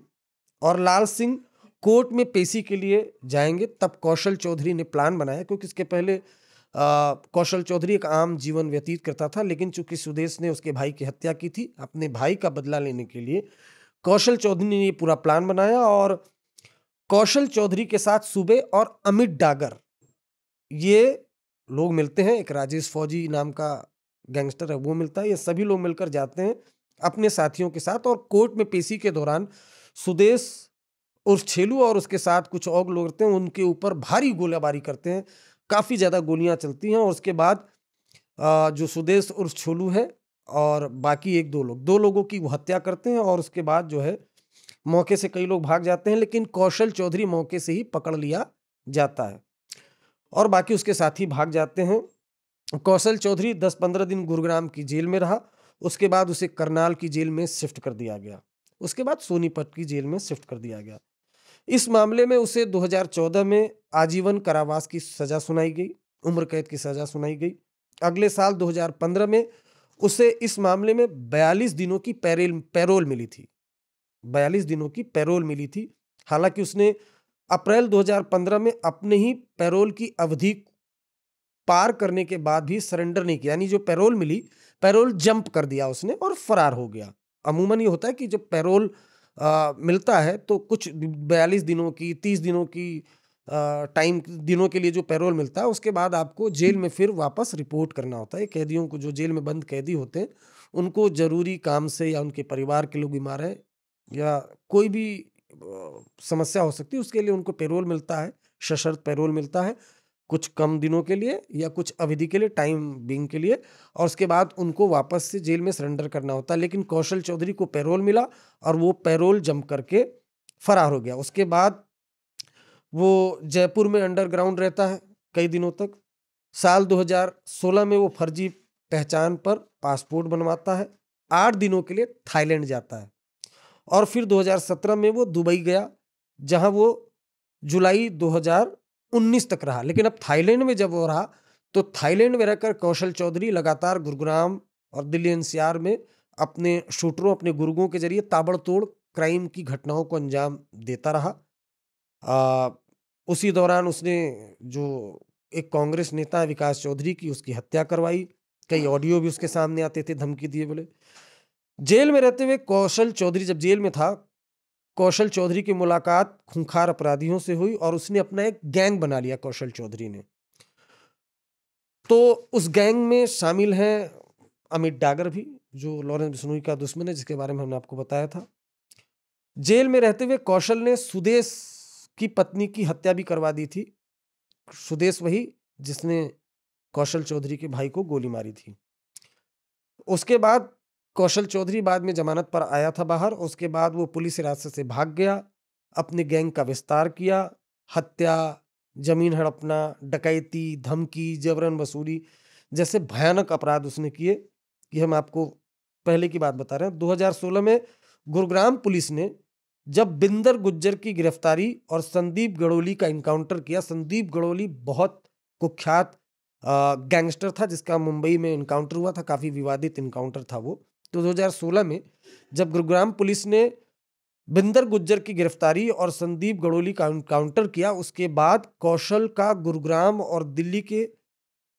Speaker 1: और लाल सिंह कोर्ट में पेशी के लिए जाएँगे तब कौशल चौधरी ने प्लान बनाया क्योंकि इसके पहले आ, कौशल चौधरी एक आम जीवन व्यतीत करता था लेकिन चूँकि सुदेश ने उसके भाई की हत्या की थी अपने भाई का बदला लेने के लिए कौशल चौधरी ने ये पूरा प्लान बनाया और कौशल चौधरी के साथ सूबे और अमित डागर ये लोग मिलते हैं एक राजेश फौजी नाम का गैंगस्टर है, वो मिलता है, ये सभी लोग मिलकर जाते हैं अपने साथियों के साथ और कोर्ट में पेशी के दौरान सुदेश उर्फ़ छेलू और उसके साथ कुछ और लोग रहते हैं, उनके ऊपर भारी गोलाबारी करते हैं, काफ़ी ज़्यादा गोलियाँ चलती हैं और उसके बाद जो सुदेश उर्फ़ छोलू है और बाकी एक दो लोग, दो लोगों की हत्या करते हैं और उसके बाद जो है मौके से कई लोग भाग जाते हैं, लेकिन कौशल चौधरी मौके से ही पकड़ लिया जाता है और बाकी उसके साथी भाग जाते हैं। कौशल चौधरी 10-15 दिन गुरुग्राम की जेल में रहा, उसके बाद उसे करनाल की जेल में शिफ्ट कर दिया गया। उसके बाद सोनीपत की जेल में शिफ्ट कर दिया गया। इस मामले में उसे 2014 में आजीवन कारावास की सजा सुनाई गई, उम्र कैद की सजा सुनाई गई। अगले साल 2015 में उसे इस मामले में 42 दिनों की पैरेल, पैरोल मिली थी। 42 दिनों की पैरोल मिली थी। हालाँकि उसने अप्रैल 2015 में अपने ही पैरोल की अवधि पार करने के बाद भी सरेंडर नहीं किया। यानी जो पैरोल मिली, पैरोल जंप कर दिया उसने और फरार हो गया। अमूमन ये होता है कि जब पैरोल मिलता है तो कुछ बयालीस दिनों की, तीस दिनों की टाइम, दिनों के लिए जो पैरोल मिलता है, उसके बाद आपको जेल में फिर वापस रिपोर्ट करना होता है। कैदियों को जो जेल में बंद कैदी होते हैं, उनको ज़रूरी काम से या उनके परिवार के लोग बीमार हैं या कोई भी समस्या हो सकती है, उसके लिए उनको पेरोल मिलता है, सशर्त पैरोल मिलता है। कुछ कम दिनों के लिए या कुछ अवधि के लिए टाइम बिंग के लिए, और उसके बाद उनको वापस से जेल में सरेंडर करना होता। लेकिन कौशल चौधरी को पैरोल मिला और वो पैरोल जम करके फरार हो गया। उसके बाद वो जयपुर में अंडरग्राउंड रहता है कई दिनों तक। साल 2016 में वो फर्जी पहचान पर पासपोर्ट बनवाता है। आठ दिनों के लिए थाईलैंड जाता है। और फिर 2017 में वो दुबई गया, जहाँ वो जुलाई 2019 तक रहा। लेकिन अब थाईलैंड में जब वो रहा तो थाईलैंड में रहकर कौशल चौधरी लगातार गुरुग्राम और दिल्ली एनसीआर में अपने शूटरों अपने गुर्गों के ज़रिए ताबड़तोड़ क्राइम की घटनाओं को अंजाम देता रहा। आ, उसी दौरान उसने जो एक कांग्रेस नेता विकास चौधरी की उसकी हत्या करवाई कई ऑडियो भी उसके सामने आते थे धमकी दिए बोले। जेल में रहते हुए कौशल चौधरी जब जेल में था कौशल चौधरी की मुलाकात खूंखार अपराधियों से हुई और उसने अपना एक गैंग बना लिया कौशल चौधरी ने। तो उस गैंग में शामिल हैं अमित डागर भी, जो लॉरेंस बिश्नोई का दुश्मन है, जिसके बारे में हमने आपको बताया था। जेल में रहते हुए कौशल ने सुदेश की पत्नी की हत्या भी करवा दी थी। सुदेश वही जिसने कौशल चौधरी के भाई को गोली मारी थी। उसके बाद कौशल चौधरी बाद में जमानत पर आया था बाहर, उसके बाद वो पुलिस हिरासत से भाग गया, अपने गैंग का विस्तार किया, हत्या, ज़मीन हड़पना, डकैती, धमकी, जबरन वसूली, जैसे भयानक अपराध उसने किए कि हम आपको पहले की बात बता रहे हैं। 2016 में गुरुग्राम पुलिस ने जब बिंदर गुज्जर की गिरफ्तारी और संदीप गड़ोली का इनकाउंटर किया, संदीप गड़ोली बहुत कुख्यात गैंगस्टर था, जिसका मुंबई में इनकाउंटर हुआ था, काफ़ी विवादित इनकाउंटर था वो। 2016 में, जब गुरुग्राम पुलिस ने बिंदर गुज्जर की गिरफ्तारी और संदीप गड़ोली का इनकाउंटर किया, उसके बाद कौशल का गुरुग्राम और दिल्ली के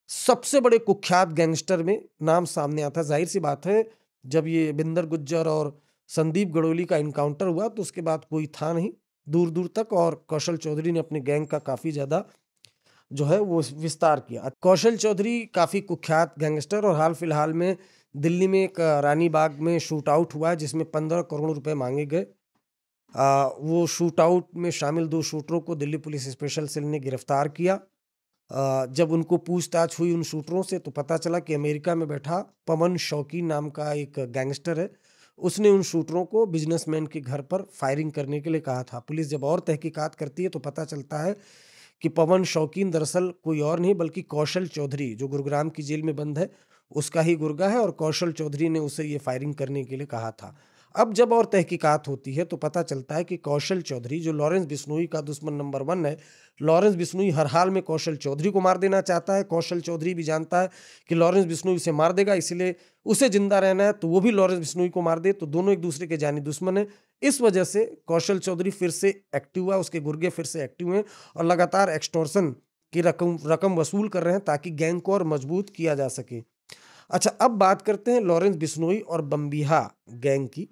Speaker 1: सबसे बड़े कुख्यात गैंगस्टर में नाम सामने आता ज़ाहिर सी बात है, जब ये बिंदर गुज्जर और संदीप गड़ोली का इनकाउंटर हुआ तो उसके बाद कोई था नहीं। दूर दूर तक और कौशल चौधरी ने अपने गैंग का काफ़ी ज़्यादा जो है वो विस्तार किया। कौशल चौधरी काफ़ी कुख्यात गैंगस्टर और हाल फ़िलहाल में दिल्ली में एक रानी बाग में शूट आउट हुआ जिसमें पंद्रह करोड़ रुपए मांगे गए। वो शूट आउट में शामिल दो शूटरों को दिल्ली पुलिस स्पेशल सेल ने गिरफ़्तार किया। आ, जब उनको पूछताछ हुई उन शूटरों से तो पता चला कि अमेरिका में बैठा पवन शौकीन नाम का एक गैंगस्टर है। उसने उन शूटरों को बिजनेसमैन के घर पर फायरिंग करने के लिए कहा था। पुलिस जब और तहकीकात करती है तो पता चलता है कि पवन शौकीन दरअसल कोई और नहीं बल्कि कौशल चौधरी जो गुरुग्राम की जेल में बंद है। उसका ही गुर्गा है और कौशल चौधरी ने उसे ये फायरिंग करने के लिए कहा था। अब जब और तहकीकात होती है तो पता चलता है कि कौशल चौधरी, जो लॉरेंस बिश्नोई का दुश्मन नंबर वन है, लॉरेंस बिश्नोई हर हाल में कौशल चौधरी को मार देना चाहता है। कौशल चौधरी भी जानता है कि लॉरेंस बिश्नोई उसे मार देगा, इसलिए उसे ज़िंदा रहना है तो वो भी लॉरेंस बिश्नोई को मार दे। तो दोनों एक दूसरे के जानी दुश्मन है। इस वजह से कौशल चौधरी फिर से एक्टिव हुआ, उसके गुर्गे फिर से एक्टिव हुए और लगातार एक्सटोर्सन की रकम रकम वसूल कर रहे हैं ताकि गैंग को और मज़बूत किया जा सके। अच्छा अब बात करते हैं लॉरेंस बिश्नोई और बम्बिहा गैंग की।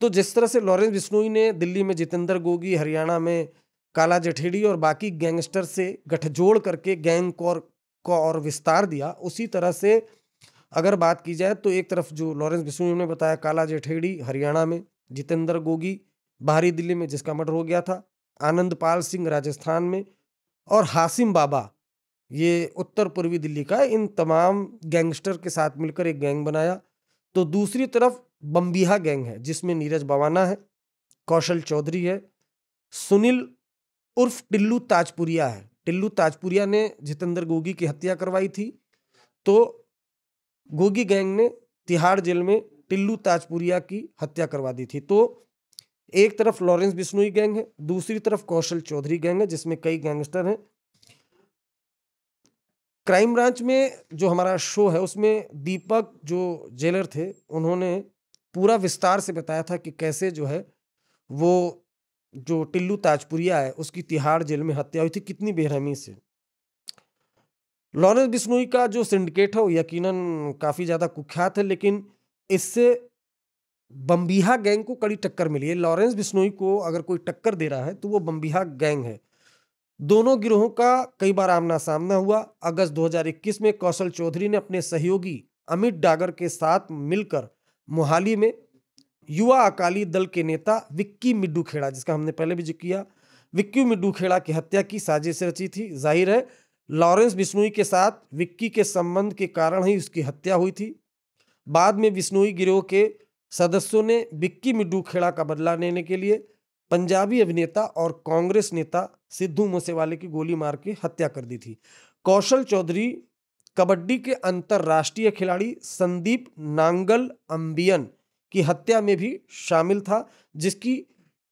Speaker 1: तो जिस तरह से लॉरेंस बिश्नोई ने दिल्ली में जितेंद्र गोगी, हरियाणा में काला जठेड़ी और बाकी गैंगस्टर से गठजोड़ करके गैंग को और को और विस्तार दिया, उसी तरह से अगर बात की जाए तो एक तरफ़ जो लॉरेंस बिश्नोई ने बताया काला जठेड़ी, हरियाणा में जितेंद्र गोगी, बाहरी दिल्ली में जिसका मर्डर हो गया था, आनंद पाल सिंह राजस्थान में और हासिम बाबा ये उत्तर पूर्वी दिल्ली का इन तमाम गैंगस्टर के साथ मिलकर एक गैंग बनाया। तो दूसरी तरफ़ बम्बिहा गैंग है, जिसमें नीरज बवाना है, कौशल चौधरी है, सुनील उर्फ़ टिल्लू ताजपुरिया है। टिल्लू ताजपुरिया ने जितेंद्र गोगी की हत्या करवाई थी। तो गोगी गैंग ने तिहाड़ जेल में टिल्लू ताजपुरिया की हत्या करवा दी थी। तो एक तरफ़ लॉरेंस बिश्नोई गैंग है, दूसरी तरफ़ कौशल चौधरी गैंग है, जिसमें कई गैंगस्टर हैं। क्राइम ब्रांच में जो हमारा शो है, उसमें दीपक जो जेलर थे, उन्होंने पूरा विस्तार से बताया था कि कैसे जो है, वो जो टिल्लू ताजपुरिया है, उसकी तिहाड़ जेल में हत्या हुई थी, कितनी बेरहमी से। लॉरेंस बिश्नोई का जो सिंडिकेट है, वो यकीनन काफ़ी ज़्यादा कुख्यात है, लेकिन इससे बम्बीहा गैंग को कड़ी टक्कर मिली है। लॉरेंस बिश्नोई को अगर कोई टक्कर दे रहा है तो वो बम्बीहा गैंग है। दोनों गिरोहों का कई बार आमना सामना हुआ। अगस्त 2021 में कौशल चौधरी ने अपने सहयोगी अमित डागर के साथ मिलकर मोहाली में युवा अकाली दल के नेता विक्की मिड्डू खेड़ा, जिसका हमने पहले भी ज़िक्र किया, विक्की मिड्डू खेड़ा की हत्या की साजिश रची थी। ज़ाहिर है, लॉरेंस बिश्नोई के साथ विक्की के संबंध के कारण ही उसकी हत्या हुई थी। बाद में बिश्नोई गिरोह के सदस्यों ने विक्की मिड्डू खेड़ा का बदला लेने के लिए पंजाबी अभिनेता और कांग्रेस नेता सिद्धू मूसेवाले की गोली मार के हत्या कर दी थी। कौशल चौधरी, कबड्डी के अंतरराष्ट्रीय खिलाड़ी संदीप नांगल अंबियन की हत्या में भी शामिल था, जिसकी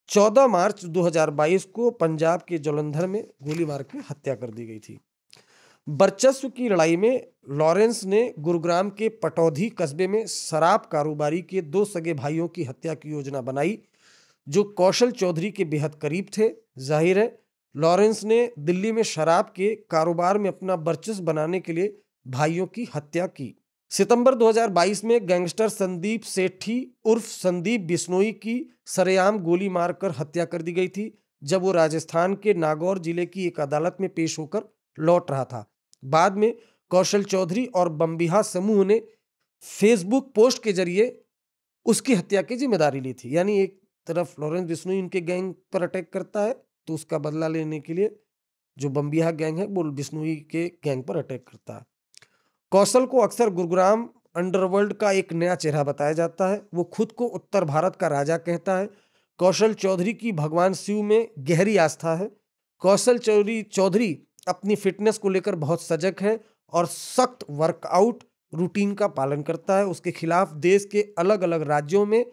Speaker 1: 14 मार्च 2022 को पंजाब के जलंधर में गोली मार के हत्या कर दी गई थी। वर्चस्व की लड़ाई में लॉरेंस ने गुरुग्राम के पटौधी कस्बे में शराब कारोबारी के दो सगे भाइयों की हत्या की योजना बनाई जो कौशल चौधरी के बेहद करीब थे, ज़ाहिर है, लॉरेंस ने दिल्ली में शराब के कारोबार में अपना वर्चस्व बनाने के लिए भाइयों की हत्या की। सितंबर 2022 में गैंगस्टर संदीप सेठी उर्फ़ संदीप बिश्नोई की सरेआम गोली मारकर हत्या कर दी गई थी, जब वो राजस्थान के नागौर ज़िले की एक अदालत में पेश होकर लौट रहा था। बाद में कौशल चौधरी और बम्बिहा समूह ने फेसबुक पोस्ट के ज़रिए उसकी हत्या की ज़िम्मेदारी ली थी, यानी एक तरफ़ लॉरेंस बिश्नोई इनके गैंग पर अटैक करता है तो उसका बदला लेने के लिए जो बम्बिहा गैंग है, वो बिश्नोई के गैंग पर अटैक करता है। कौशल को अक्सर गुरुग्राम अंडरवर्ल्ड का एक नया चेहरा बताया जाता है। वो खुद को उत्तर भारत का राजा कहता है। कौशल चौधरी की भगवान शिव में गहरी आस्था है। कौशल चौधरी चौधरी अपनी फिटनेस को लेकर बहुत सजग है और सख्त वर्कआउट रूटीन का पालन करता है। उसके खिलाफ देश के अलग अलग राज्यों में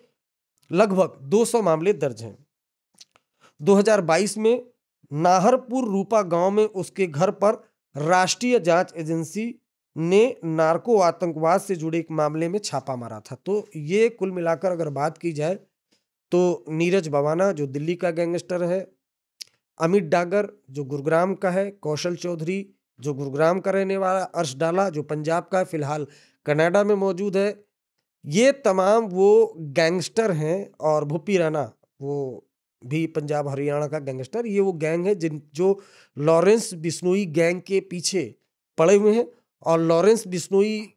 Speaker 1: लगभग 200 मामले दर्ज हैं। 2022 में नाहरपुर रूपा गाँव में उसके घर पर राष्ट्रीय जाँच एजेंसी ने नार्को आतंकवाद से जुड़े एक मामले में छापा मारा था। तो ये कुल मिलाकर अगर बात की जाए तो नीरज बवाना, जो दिल्ली का गैंगस्टर है, अमित डागर, जो गुरुग्राम का है, कौशल चौधरी, जो गुरुग्राम का रहने वाला, अर्श डाला, जो पंजाब का है, फ़िलहाल कनाडा में मौजूद है ये तमाम वो गैंगस्टर हैं और भुप्पी राना वो भी पंजाब हरियाणा का गैंगस्टर, ये वो गैंग है जिन, जो लॉरेंस बिश्नोई गैंग के पीछे पड़े हुए हैं और लॉरेंस बिश्नोई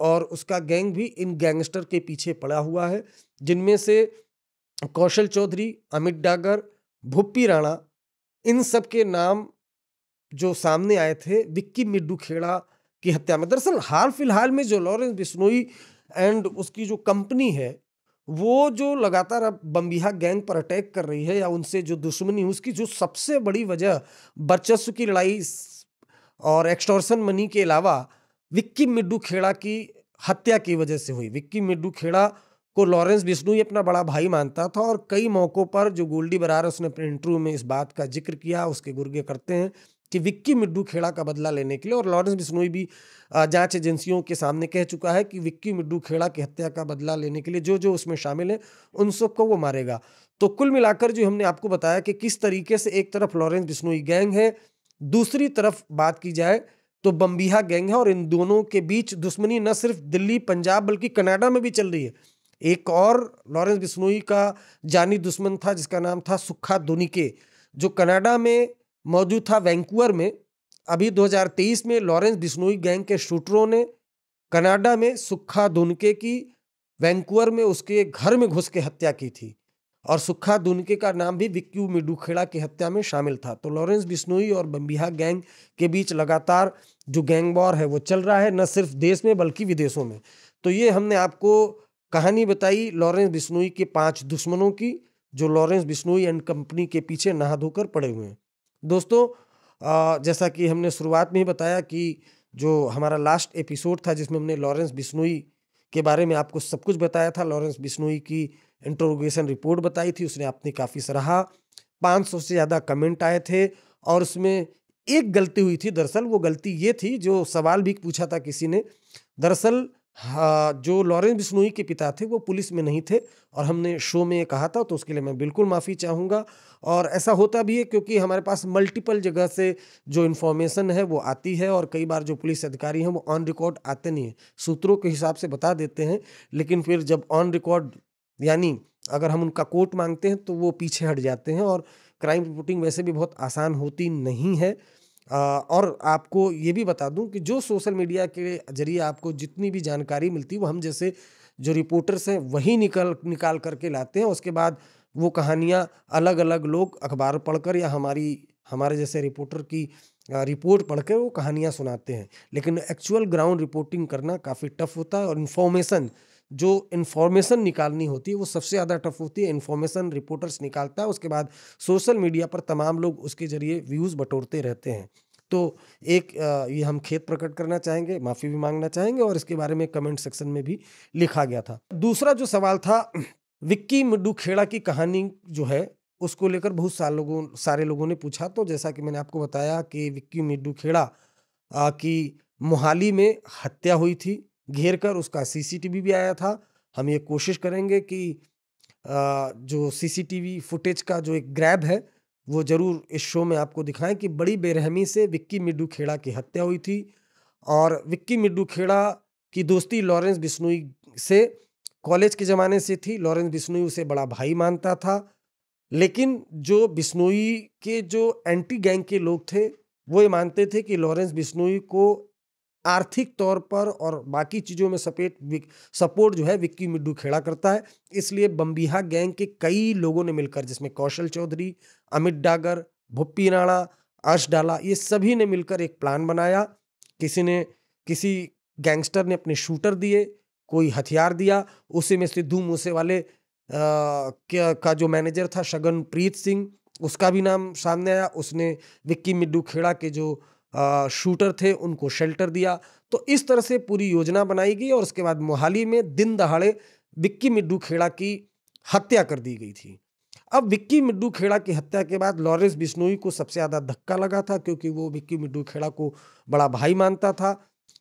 Speaker 1: और उसका गैंग भी इन गैंगस्टर के पीछे पड़ा हुआ है, जिनमें से कौशल चौधरी, अमित डागर, भुप्पी राणा, इन सब के नाम जो सामने आए थे, विक्की मिड्डू खेड़ा की हत्या में। दरअसल हाल फ़िलहाल में जो लॉरेंस बिश्नोई एंड उसकी जो कंपनी है, वो जो लगातार अब बम्बिहा गैंग पर अटैक कर रही है या उनसे जो दुश्मनी उसकी जो सबसे बड़ी वजह वर्चस्व की लड़ाई और एक्सटोर्सन मनी के अलावा विक्की मिड्डू खेड़ा की हत्या की वजह से हुई। विक्की मिड्डू खेड़ा को लॉरेंस बिश्नू ही अपना बड़ा भाई मानता था और कई मौक़ों पर जो गोल्डी बरार उसने अपने इंटरव्यू में इस बात का ज़िक्र किया, उसके गुर्गे करते हैं। कि विक्की मिड्डू खेड़ा का बदला लेने के लिए, और लॉरेंस बिश्नोई भी जाँच एजेंसियों के सामने कह चुका है कि विक्की मिड्डू खेड़ा की हत्या का बदला लेने के लिए जो जो उसमें शामिल है, उन सबको वो मारेगा। तो कुल मिलाकर जो हमने आपको बताया कि किस तरीके से एक तरफ़ लॉरेंस बिश्नोई गैंग है, दूसरी तरफ़ बात की जाए तो बम्बिहा गैंग है, और इन दोनों के बीच दुश्मनी न सिर्फ़ दिल्ली, पंजाब बल्कि कनाडा में भी चल रही है। एक और लॉरेंस बिश्नोई का जानी दुश्मन था जिसका नाम था सुखा दोनिके, जो कनाडा में मौजूद था वैंकूवर में। अभी 2023 में लॉरेंस बिश्नोई गैंग के शूटरों ने कनाडा में सुखा दुनके की, वैंकूवर में उसके घर में घुस के हत्या की थी और सुखा दुनके का नाम भी विक्यू मिडूखेड़ा की हत्या में शामिल था। तो लॉरेंस बिश्नोई और बम्बिहा गैंग के बीच लगातार जो गैंग वॉर है वो चल रहा है, न सिर्फ़ देश में बल्कि विदेशों में। तो ये हमने आपको कहानी बताई लॉरेंस बिश्नोई के पाँच दुश्मनों की, जो लॉरेंस बिश्नोई एंड कंपनी के पीछे नहा धोकर पड़े हुए हैं। दोस्तों जैसा कि हमने शुरुआत में ही बताया कि जो हमारा लास्ट एपिसोड था, जिसमें हमने लॉरेंस बिश्नोई के बारे में आपको सब कुछ बताया था लॉरेंस बिश्नोई की इंट्रोगेशन रिपोर्ट बताई थी, उसने आपने काफ़ी सराहा 500 से ज़्यादा कमेंट आए थे और उसमें एक गलती हुई थी, दरअसल वो गलती ये थी, जो सवाल भी पूछा था किसी ने, दरअसल हाँ जो लॉरेंस बिश्नोई के पिता थे, वो पुलिस में नहीं थे और हमने शो में कहा था तो उसके लिए मैं बिल्कुल माफ़ी चाहूँगा। और ऐसा होता भी है क्योंकि हमारे पास मल्टीपल जगह से जो इन्फॉर्मेशन है, वो आती है और कई बार जो पुलिस अधिकारी हैं, वो ऑन रिकॉर्ड आते नहीं हैं। सूत्रों के हिसाब से बता देते हैं, लेकिन फिर जब ऑन रिकॉर्ड यानी अगर हम उनका कोर्ट मांगते हैं तो वो पीछे हट जाते हैं और क्राइम रिपोर्टिंग वैसे भी बहुत आसान होती नहीं है। और आपको ये भी बता दूँ कि जो सोशल मीडिया के ज़रिए आपको जितनी भी जानकारी मिलती है, वो हम जैसे जो रिपोर्टर्स हैं, वही निकल, निकाल करके लाते हैं। उसके बाद वो कहानियाँ अलग अलग लोग अखबार पढ़कर या हमारी, हमारे जैसे रिपोर्टर की रिपोर्ट पढ़कर वो कहानियाँ सुनाते हैं। लेकिन एक्चुअल ग्राउंड रिपोर्टिंग करना काफ़ी टफ होता है और इन्फॉर्मेशन जो इन्फॉर्मेशन निकालनी होती है, वो सबसे ज़्यादा टफ होती है। इन्फॉर्मेशन रिपोर्टर्स निकालता है, उसके बाद सोशल मीडिया पर तमाम लोग उसके ज़रिए व्यूज़ बटोरते रहते हैं। तो एक ये हम खेत प्रकट करना चाहेंगे, माफ़ी भी मांगना चाहेंगे और इसके बारे में कमेंट सेक्शन में भी लिखा गया था। दूसरा जो सवाल था, विक्की मिड्डू खेड़ा की कहानी जो है, उसको लेकर बहुत सारे लोगों सारे लोगों ने पूछा। तो जैसा कि मैंने आपको बताया कि विक्की मिड्डू खेड़ा की मोहाली में हत्या हुई थी घेर कर उसका सीसीटीवी भी आया था। हम ये कोशिश करेंगे कि जो सीसीटीवी फुटेज का जो एक ग्रैब है, वो ज़रूर इस शो में आपको दिखाएँ कि बड़ी बेरहमी से विक्की मिड्डू खेड़ा की हत्या हुई थी और विक्की मिड्डू खेड़ा की दोस्ती लॉरेंस बिश्नोई से कॉलेज के ज़माने से थी। लॉरेंस बिश्नोई उसे बड़ा भाई मानता था, लेकिन जो बिश्नोई के जो एंटी गैंग के लोग थे, वो ये मानते थे कि लॉरेंस बिश्नोई को आर्थिक तौर पर और बाकी चीज़ों में सपेट सपोर्ट जो है विक्की मिड्डू खेड़ा करता है। इसलिए बम्बिहा गैंग के कई लोगों ने मिलकर जिसमें कौशल चौधरी अमित डागर भुप्पी राणा अर्श डाला ये सभी ने मिलकर एक प्लान बनाया। किसी ने किसी गैंगस्टर ने अपने शूटर दिए कोई हथियार दिया। उसी में सिद्धू मूसे वाले आ, का जो मैनेजर था शगन प्रीत सिंह उसका भी नाम सामने आया। उसने विक्की मिड्डू खेड़ा के जो शूटर थे, उनको शेल्टर दिया। तो इस तरह से पूरी योजना बनाई गई और उसके बाद मोहाली में दिन दहाड़े विक्की मिड्डू खेड़ा की हत्या कर दी गई थी। अब विक्की मिड्डू खेड़ा की हत्या के बाद लॉरेंस बिश्नोई को सबसे ज़्यादा धक्का लगा था क्योंकि वो विक्की मिड्डू खेड़ा को बड़ा भाई मानता था।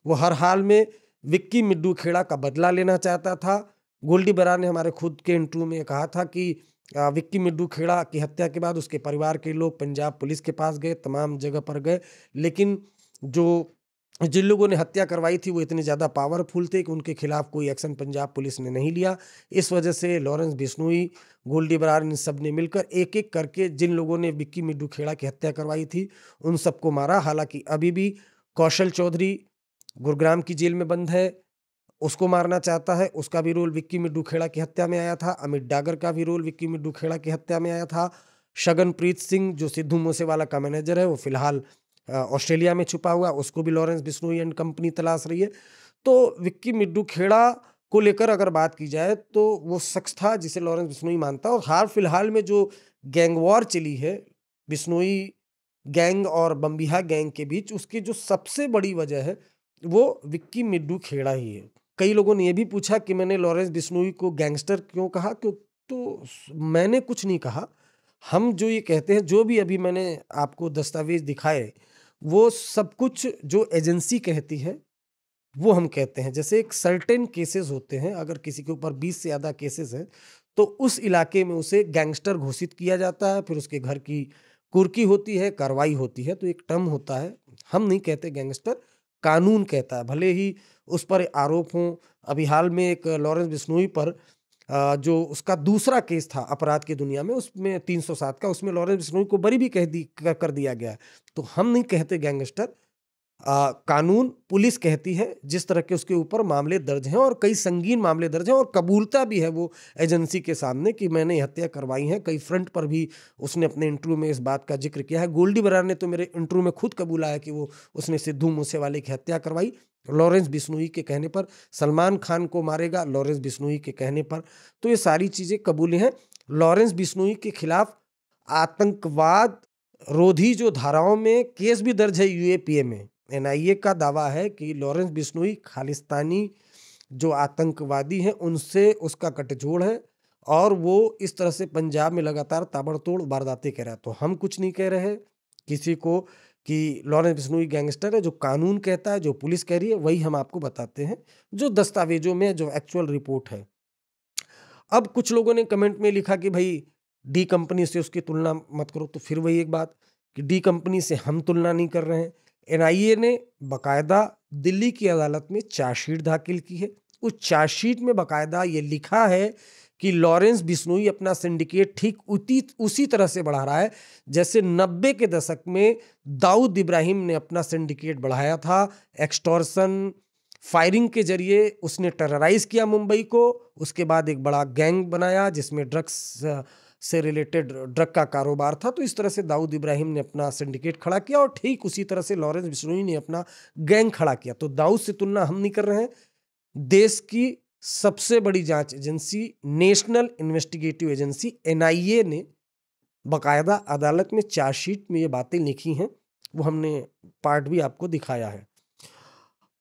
Speaker 1: वो हर हाल में विक्की मिड्डू खेड़ा का बदला लेना चाहता था। गोल्डी बरा ने हमारे खुद के इंटरव्यू में कहा था कि विक्की मिड्डू खेड़ा की हत्या के बाद उसके परिवार के लोग पंजाब पुलिस के पास गए, तमाम जगह पर गए, लेकिन जो जिन लोगों ने हत्या करवाई थी वो इतने ज़्यादा पावरफुल थे कि उनके खिलाफ कोई एक्शन पंजाब पुलिस ने नहीं लिया। इस वजह से लॉरेंस बिश्नोई, गोल्डी बरार, इन सबने मिलकर एक एक करके जिन लोगों ने विक्की मिड्डू खेड़ा की हत्या करवाई थी, उन सबको मारा। हालाँकि अभी भी कौशल चौधरी गुरुग्राम की जेल में बंद है। उसको मारना चाहता है, उसका भी रोल विक्की मिड्डू खेड़ा की हत्या में आया था, अमित डागर का भी रोल विक्की मिड्डू खेड़ा की हत्या में आया था, शगनप्रीत सिंह, जो सिद्धू मूसेवाला का मैनेजर है, वो फ़िलहाल ऑस्ट्रेलिया में छुपा हुआ, उसको भी लॉरेंस बिश्नोई एंड कंपनी तलाश रही है। तो विक्की मिड्डू खेड़ा को लेकर अगर बात की जाए तो वो शख्स था जिसे लॉरेंस बिश्नोई मानता और हाल फ़िलहाल में जो गैंग वॉर चली है बिश्नोई गैंग और बम्बिहा गैंग के बीच, उसकी जो सबसे बड़ी वजह है, वो विक्की मिड्डू खेड़ा ही है। कई लोगों ने यह भी पूछा कि मैंने लॉरेंस बिश्नोई को गैंगस्टर क्यों कहा? क्यों तो मैंने कुछ नहीं कहा। हम जो ये कहते हैं, जो भी अभी मैंने आपको दस्तावेज़ दिखाए, वो सब कुछ जो एजेंसी कहती है, वो हम कहते हैं। जैसे एक सर्टेन केसेस होते हैं, अगर किसी के ऊपर बीस से ज़्यादा केसेस हैं तो उस इलाके में उसे गैंगस्टर घोषित किया जाता है, फिर उसके घर की कुर्की होती है, कार्रवाई होती है तो एक टर्म होता है। हम नहीं कहते गैंगस्टर कानून कहता है। भले ही उस पर आरोप हों, अभी हाल में एक लॉरेंस बिश्नोई पर जो उसका दूसरा केस था अपराध की दुनिया में, उसमें 307 का, उसमें लॉरेंस बिश्नोई को बरी भी कह दी कर दिया गया। तो हम नहीं कहते गैंगस्टर आ, कानून पुलिस कहती है जिस तरह के उसके ऊपर मामले दर्ज हैं और कई संगीन मामले दर्ज हैं और कबूलता भी है वो एजेंसी के सामने कि मैंने हत्या करवाई है। कई फ्रंट पर भी उसने अपने इंटरव्यू में इस बात का ज़िक्र किया है। गोल्डी बरार ने तो मेरे इंटरव्यू में खुद कबूला है कि वो उसने सिद्धू मूसेवाले की हत्या करवाई। लॉरेंस बिश्नोई के कहने पर सलमान खान को मारेगा लॉरेंस बिश्नोई के कहने पर। तो ये सारी चीज़ें कबूली हैं। लॉरेंस बिश्नोई के खिलाफ आतंकवाद रोधी जो धाराओं में केस भी दर्ज है यूएपीए में एनआईए का दावा है कि लॉरेंस बिश्नोई खालिस्तानी जो आतंकवादी हैं, उनसे उसका कटजोड़ है और वो इस तरह से पंजाब में लगातार ताबड़तोड़ वारदातें कह रहा है। तो हम कुछ नहीं कह रहे किसी को कि लॉरेंस बिश्नोई गैंगस्टर है, जो कानून कहता है, जो पुलिस कह रही है, वही हम आपको बताते हैं, जो दस्तावेजों में जो एक्चुअल रिपोर्ट है। अब कुछ लोगों ने कमेंट में लिखा कि भाई, डी कंपनी से उसकी तुलना मत करो तो फिर वही एक बात कि डी कंपनी से हम तुलना नहीं कर रहे हैं। एनआईए ने बकायदा दिल्ली की अदालत में चार्जशीट दाखिल की है। उस चार्जशीट में बकायदा ये लिखा है कि लॉरेंस बिश्नोई अपना सिंडिकेट ठीक उसी उसी तरह से बढ़ा रहा है, जैसे नब्बे के दशक में दाऊद इब्राहिम ने अपना सिंडिकेट बढ़ाया था। एक्सटॉर्सन फायरिंग के ज़रिए उसने टेरराइज किया मुंबई को। उसके बाद एक बड़ा गैंग बनाया जिसमें ड्रग्स से रिलेटेड ड्रग का कारोबार था तो इस तरह से दाऊद इब्राहिम ने अपना सिंडिकेट खड़ा किया और ठीक उसी तरह से लॉरेंस बिश्नोई ने अपना गैंग खड़ा किया। तो दाऊद से तुलना हम नहीं कर रहे हैं। देश की सबसे बड़ी जाँच agency national investigative agency NIA ने बकायदा अदालत में चार्जशीट में ये बातें लिखी हैं वो हमने पार्ट भी आपको दिखाया है।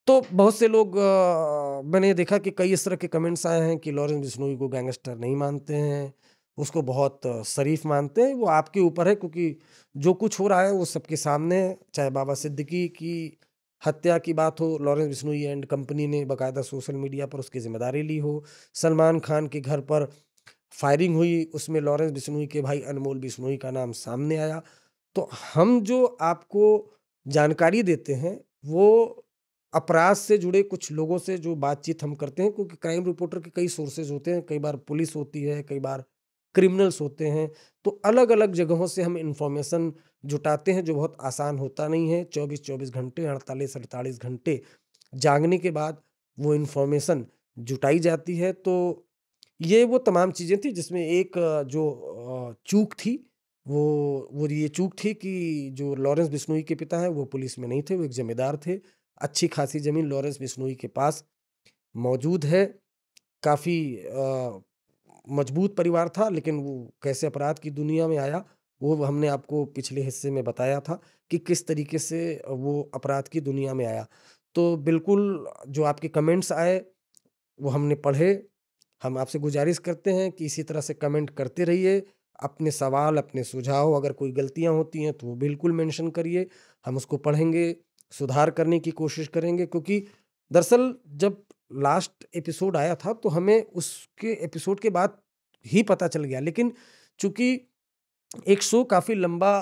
Speaker 1: तो बहुत से लोग आ, मैंने देखा कि कई इस तरह के कमेंट्स आए हैं कि लॉरेंस बिश्नोई को गैंगस्टर नहीं मानते हैं। उसको बहुत शरीफ मानते हैं, वो आपके ऊपर है, क्योंकि जो कुछ हो रहा है, वो सबके सामने है। चाहे बाबा सिद्दीकी की हत्या की बात हो, लॉरेंस बिश्नोई एंड कंपनी ने बाकायदा सोशल मीडिया पर उसकी ज़िम्मेदारी ली हो, सलमान खान के घर पर फायरिंग हुई, उसमें लॉरेंस बिश्नोई के भाई अनमोल बिश्नोई का नाम सामने आया। तो हम जो आपको जानकारी देते हैं, वो अपराध से जुड़े कुछ लोगों से जो बातचीत हम करते हैं, क्योंकि क्राइम रिपोर्टर के कई सोर्सेज होते हैं, कई बार पुलिस होती है, कई बार क्रिमिनल्स होते हैं तो अलग अलग जगहों से हम इंफॉर्मेशन जुटाते हैं जो बहुत आसान होता नहीं है। चौबीस चौबीस घंटे अड़तालीस अड़तालीस घंटे जागने के बाद वो इन्फॉर्मेशन जुटाई जाती है। तो ये वो तमाम चीज़ें थी जिसमें एक जो चूक थी, वो वो ये चूक थी कि जो लॉरेंस बिश्नोई के पिता हैं वो पुलिस में नहीं थे, वो एक जमींदार थे। अच्छी खासी ज़मीन लॉरेंस बिश्नोई के पास मौजूद है। काफ़ी मज़बूत परिवार था, लेकिन वो कैसे अपराध की दुनिया में आया, वो हमने आपको पिछले हिस्से में बताया था कि किस तरीके से वो अपराध की दुनिया में आया। तो बिल्कुल जो आपके कमेंट्स आए, वो हमने पढ़े। हम आपसे गुजारिश करते हैं कि इसी तरह से कमेंट करते रहिए। अपने सवाल, अपने सुझाव, अगर कोई गलतियाँ होती हैं तो वो बिल्कुल मेंशन करिए। हम उसको पढ़ेंगे, सुधार करने की कोशिश करेंगे, क्योंकि दरअसल जब लास्ट एपिसोड आया था तो हमें उसके एपिसोड के बाद ही पता चल गया। लेकिन चूँकि एक शो काफ़ी लंबा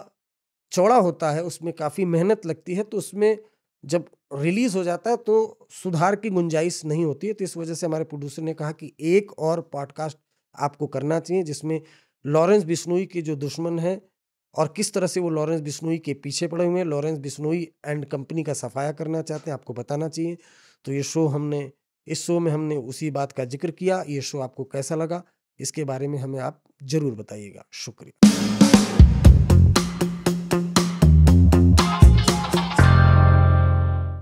Speaker 1: चौड़ा होता है, उसमें काफ़ी मेहनत लगती है तो उसमें जब रिलीज़ हो जाता है तो सुधार की गुंजाइश नहीं होती है। तो इस वजह से हमारे प्रोड्यूसर ने कहा कि एक और पॉडकास्ट आपको करना चाहिए, जिसमें लॉरेंस बिश्नोई के जो दुश्मन हैं और किस तरह से वो लॉरेंस बिश्नोई के पीछे पड़े हुए हैं, लॉरेंस बिश्नोई एंड कंपनी का सफाया करना चाहते हैं, आपको बताना चाहिए। तो ये शो हमने इस शो में हमने उसी बात का ज़िक्र किया, ये शो आपको कैसा लगा, इसके बारे में हमें आप ज़रूर बताइएगा। शुक्रिया।